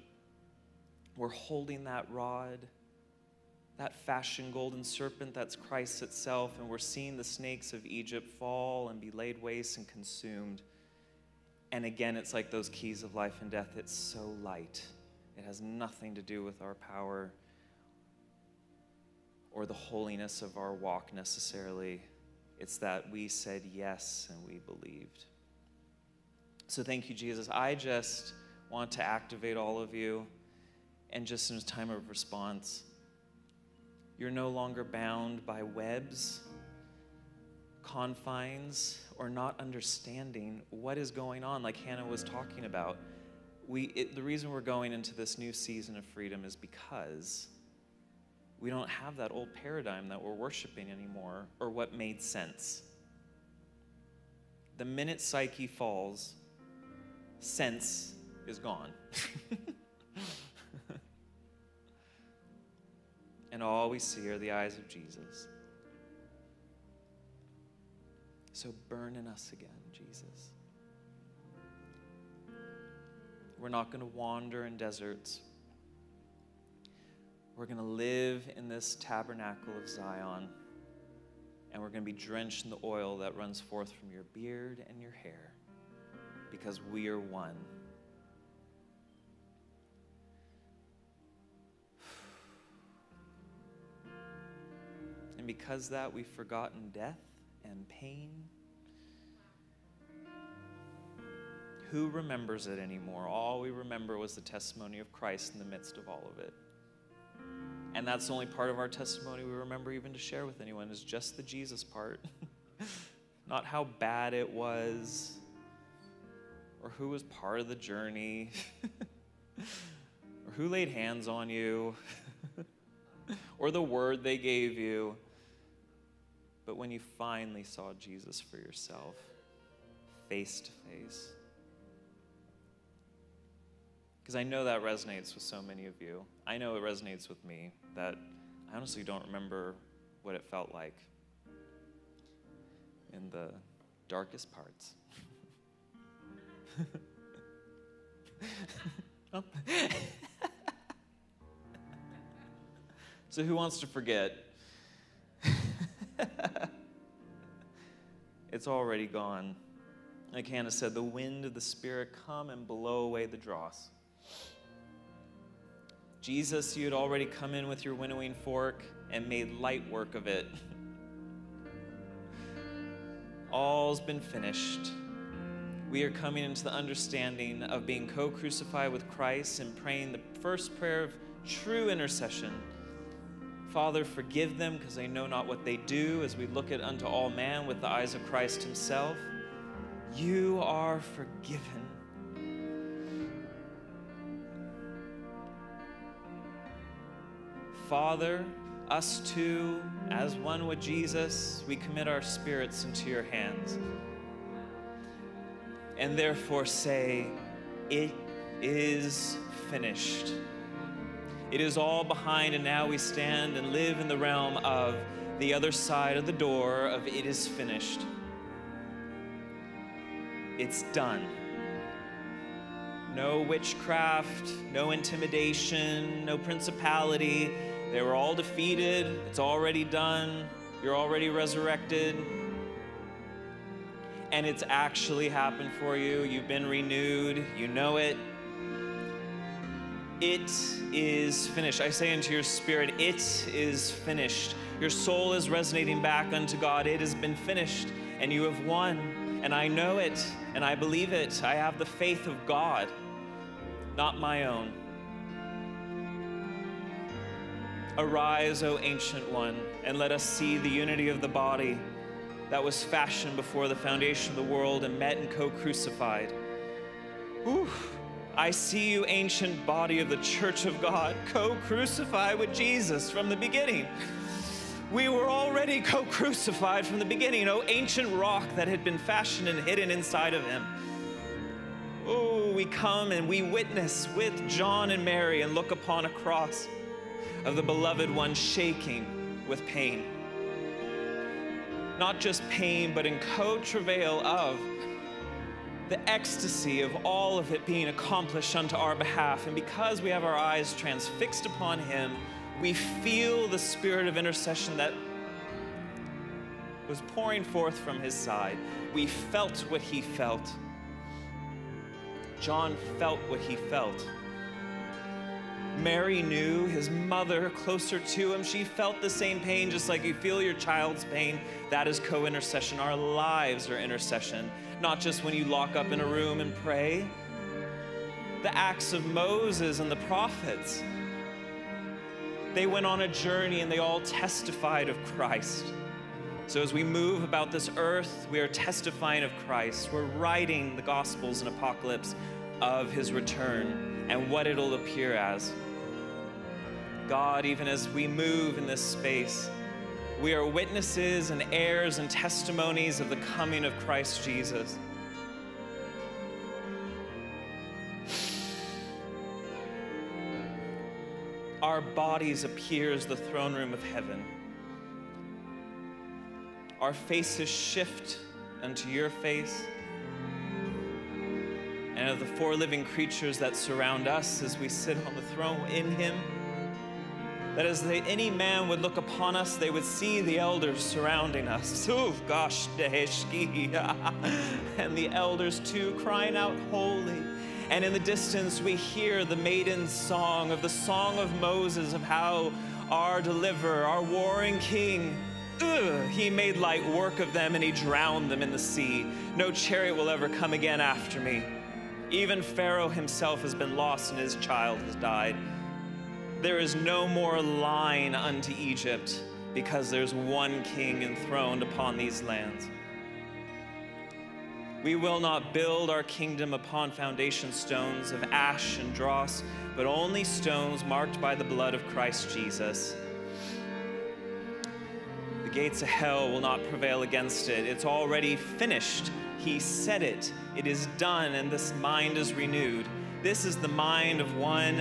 we're holding that rod that fashioned golden serpent that's Christ itself, and we're seeing the snakes of Egypt fall and be laid waste and consumed. And again, it's like those keys of life and death. It's so light. It has nothing to do with our power or the holiness of our walk necessarily. It's that we said yes and we believed. So thank you, Jesus. I just want to activate all of you and just in a time of response you're no longer bound by webs, confines, or not understanding what is going on, like Hannah was talking about. We, it, the reason we're going into this new season of freedom is because we don't have that old paradigm that we're worshiping anymore or what made sense. The minute psyche falls, sense is gone. *laughs* and all we see are the eyes of Jesus. So burn in us again, Jesus. We're not going to wander in deserts. We're going to live in this tabernacle of Zion. And we're going to be drenched in the oil that runs forth from your beard and your hair because we are one. Because that, we've forgotten death and pain. Who remembers it anymore? All we remember was the testimony of Christ in the midst of all of it. And that's the only part of our testimony we remember even to share with anyone is just the Jesus part. *laughs* Not how bad it was or who was part of the journey *laughs* or who laid hands on you *laughs* or the word they gave you. But when you finally saw Jesus for yourself, face to face. Because I know that resonates with so many of you. I know it resonates with me that I honestly don't remember what it felt like in the darkest parts. *laughs* Oh. *laughs* so, who wants to forget? *laughs* it's already gone. Like Hannah said, the wind of the Spirit come and blow away the dross. Jesus, you had already come in with your winnowing fork and made light work of it. *laughs* All's been finished. We are coming into the understanding of being co crucified with Christ and praying the first prayer of true intercession. Father, forgive them because they know not what they do as we look at unto all man with the eyes of Christ Himself. You are forgiven. Father, us too, as one with Jesus, we commit our spirits into your hands. And therefore say, It is finished. It is all behind, and now we stand and live in the realm of the other side of the door of it is finished. It's done. No witchcraft, no intimidation, no principality. They were all defeated. It's already done. You're already resurrected. And it's actually happened for you. You've been renewed. You know it. It is finished. I say into your spirit, it is finished. Your soul is resonating back unto God. It has been finished, and you have won. And I know it, and I believe it. I have the faith of God, not my own. Arise, O ancient one, and let us see the unity of the body that was fashioned before the foundation of the world and met and co crucified. I see you, ancient body of the church of God, co crucified with Jesus from the beginning. We were already co crucified from the beginning, oh ancient rock that had been fashioned and hidden inside of him. Oh, we come and we witness with John and Mary and look upon a cross of the beloved one shaking with pain. Not just pain, but in co travail of the ecstasy of all of it being accomplished unto our behalf. And because we have our eyes transfixed upon Him, we feel the spirit of intercession that was pouring forth from His side. We felt what He felt. John felt what he felt. Mary knew his mother closer to him. She felt the same pain, just like you feel your child's pain. That is co intercession. Our lives are intercession not just when you lock up in a room and pray. The acts of Moses and the prophets, they went on a journey and they all testified of Christ. So as we move about this earth, we are testifying of Christ. We're writing the Gospels and Apocalypse of his return and what it'll appear as. God, even as we move in this space, we are witnesses and heirs and testimonies of the coming of Christ Jesus. Our bodies appear as the throne room of heaven. Our faces shift unto your face and of the four living creatures that surround us as we sit on the throne in Him That as they, any man would look upon us, they would see the elders surrounding us. *laughs* Ooh, gosh, *laughs* and the elders too crying out, Holy. And in the distance, we hear the maiden's song of the song of Moses of how our deliverer, our warring king, ugh, he made light work of them and he drowned them in the sea. No chariot will ever come again after me. Even Pharaoh himself has been lost and his child has died. There is no more line unto Egypt because there's one king enthroned upon these lands. We will not build our kingdom upon foundation stones of ash and dross, but only stones marked by the blood of Christ Jesus. The gates of hell will not prevail against it. It's already finished. He said it. It is done, and this mind is renewed. This is the mind of one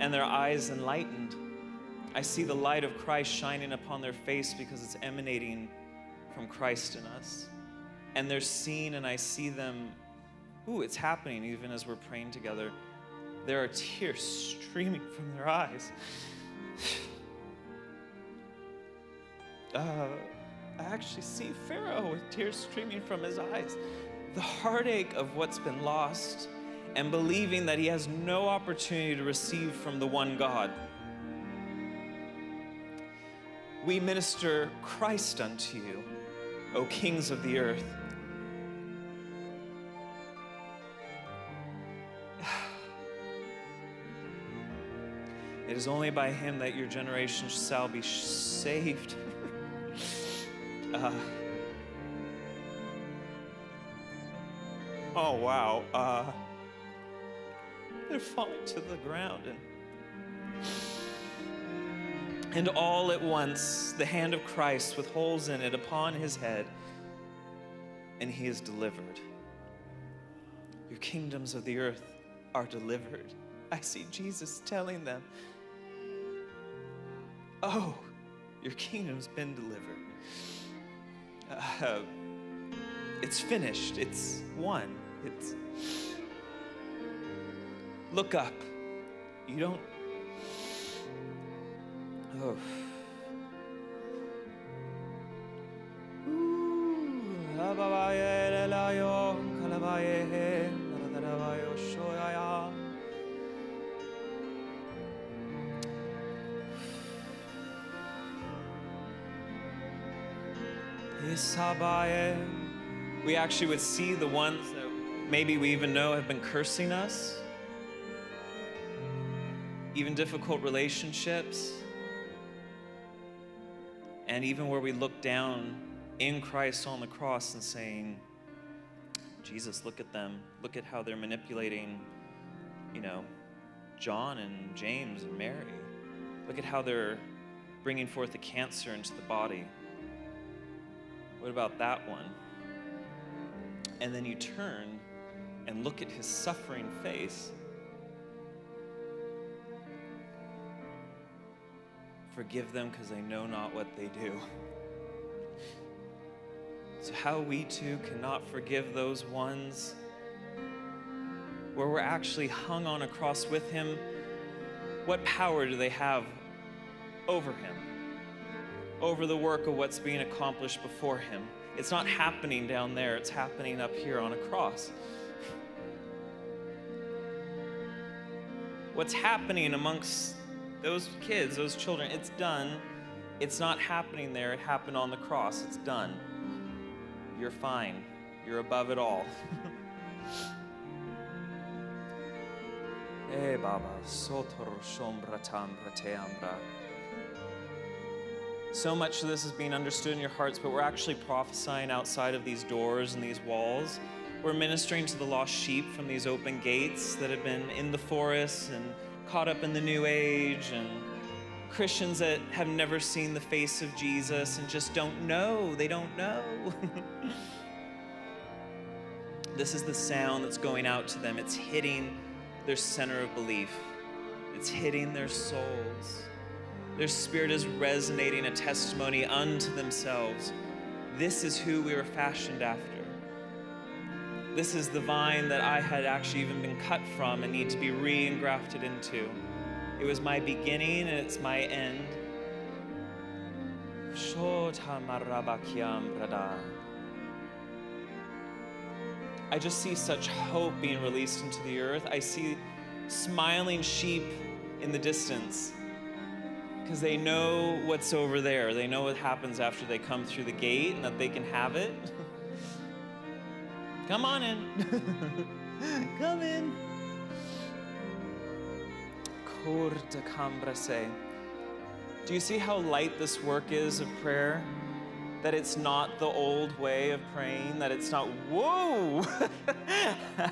and their eyes enlightened. I see the light of Christ shining upon their face because it's emanating from Christ in us. And they're seeing, and I see them, ooh, it's happening even as we're praying together. There are tears streaming from their eyes. *sighs* Uh, I actually see Pharaoh with tears streaming from his eyes. The heartache of what's been lost and believing that he has no opportunity to receive from the one God. We minister Christ unto you, O kings of the earth. *sighs* It is only by him that your generation shall be saved. *laughs* uh, oh, wow. Uh, they're falling to the ground and and all at once the hand of Christ with holes in it upon his head and he is delivered. Your kingdoms of the earth are delivered. I see jesus telling them oh your kingdom's been delivered. Uh, it's finished. It's won. It's Look up. You don't. Oh. We actually would see the ones that maybe we even know have been cursing us even difficult relationships, and even where we look down in Christ on the cross and saying, Jesus, look at them. Look at how they're manipulating, you know, John and James and Mary. Look at how they're bringing forth the cancer into the body. What about that one? And then you turn and look at his suffering face Forgive them because they know not what they do. So, how we too cannot forgive those ones where we're actually hung on a cross with Him, what power do they have over Him? Over the work of what's being accomplished before Him? It's not happening down there, it's happening up here on a cross. What's happening amongst those kids, those children, it's done. It's not happening there. It happened on the cross. It's done. You're fine. You're above it all. *laughs* Eh, Baba, So much of this is being understood in your hearts, but we're actually prophesying outside of these doors and these walls. We're ministering to the lost sheep from these open gates that have been in the forest and caught up in the new age and Christians that have never seen the face of Jesus and just don't know. They don't know. *laughs* this is the sound that's going out to them. It's hitting their center of belief, it's hitting their souls. Their spirit is resonating a testimony unto themselves. This is who we were fashioned after. This is the vine that I had actually even been cut from and need to be re engrafted into. It was my beginning and it's my end. I just see such hope being released into the earth. I see smiling sheep in the distance because they know what's over there. They know what happens after they come through the gate and that they can have it. *laughs* come on in. *laughs* come in. Corta cambrase. Do you see how light this work is of prayer? That it's not the old way of praying, that it's not, whoa! *laughs*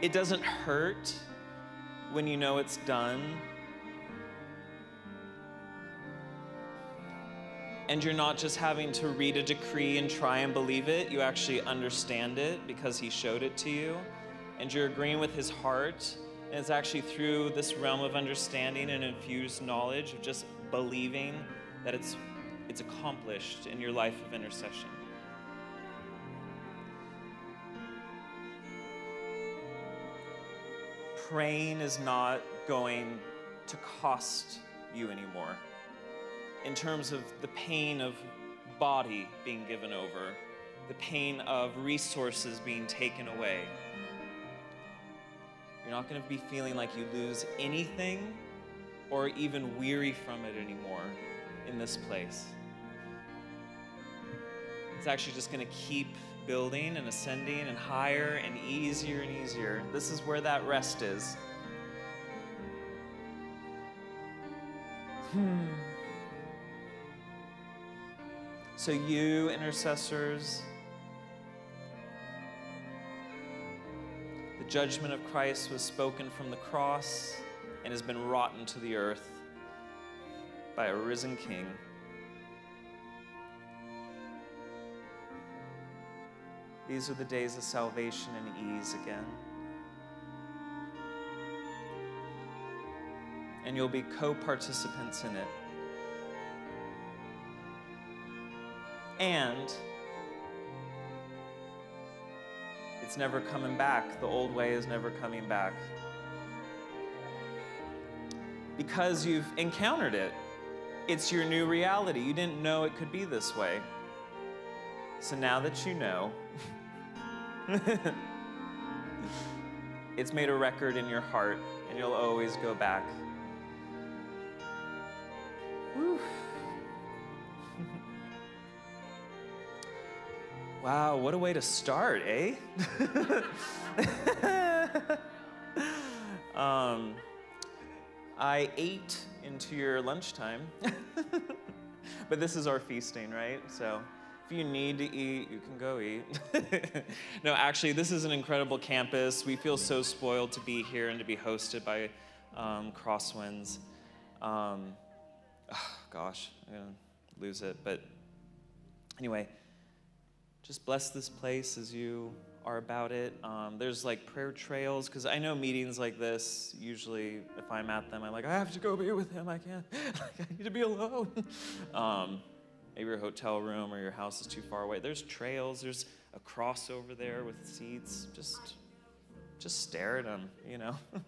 it doesn't hurt when you know it's done. And you're not just having to read a decree and try and believe it, you actually understand it because He showed it to you. And you're agreeing with His heart. And it's actually through this realm of understanding and infused knowledge of just believing that it's, it's accomplished in your life of intercession. Praying is not going to cost you anymore in terms of the pain of body being given over, the pain of resources being taken away. You're not going to be feeling like you lose anything or even weary from it anymore in this place. It's actually just going to keep building and ascending and higher and easier and easier. This is where that rest is. Hmm. So, you intercessors, the judgment of Christ was spoken from the cross and has been wrought into the earth by a risen King. These are the days of salvation and ease again. And you'll be co participants in it. And it's never coming back. The old way is never coming back. Because you've encountered it. It's your new reality. You didn't know it could be this way. So now that you know, *laughs* it's made a record in your heart, and you'll always go back. Whew. Wow, what a way to start, eh? *laughs* um, I ate into your lunchtime, *laughs* but this is our feasting, right? So if you need to eat, you can go eat. *laughs* no, actually, this is an incredible campus. We feel so spoiled to be here and to be hosted by um, Crosswinds. Um, oh, gosh, I'm gonna lose it, but anyway just bless this place as you are about it. Um, there's like prayer trails because I know meetings like this. Usually, if I'm at them, I'm like, I have to go be with him. I can't. *laughs* like, I need to be alone. *laughs* um, maybe your hotel room or your house is too far away. There's trails. There's a cross over there with seats. Just, just stare at them. You know. *laughs*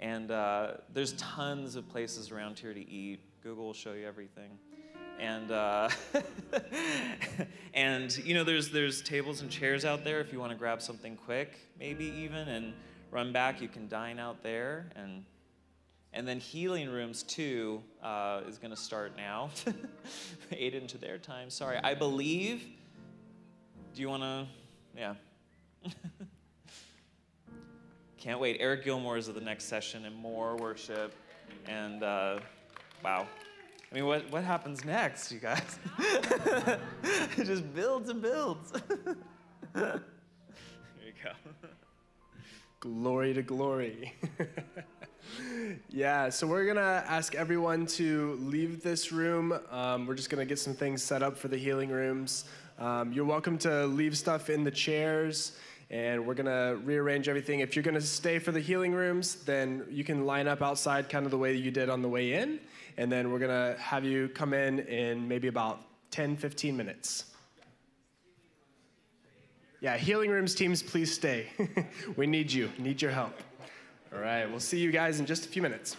and uh, there's tons of places around here to eat. Google will show you everything and uh, *laughs* and you know there's there's tables and chairs out there if you want to grab something quick maybe even and run back you can dine out there. And and then healing rooms too uh, is going to start now. *laughs* Eight into their time. Sorry i believe do you want to yeah. *laughs* Can't wait. Eric Gilmour is at the next session and more worship. And uh, wow mean, what, what happens next, you guys? *laughs* it just builds and builds. *laughs* Here you go. Glory to glory. *laughs* Yeah, so we're gonna ask everyone to leave this room. Um, we're just gonna get some things set up for the healing rooms. Um, you're welcome to leave stuff in the chairs, and we're gonna rearrange everything. If you're gonna stay for the healing rooms, then you can line up outside kind of the way you did on the way in, and then we're gonna have you come in in maybe about 10, 15 minutes. Yeah, healing rooms teams, please stay. *laughs* we need you, need your help. All right, we'll see you guys in just a few minutes.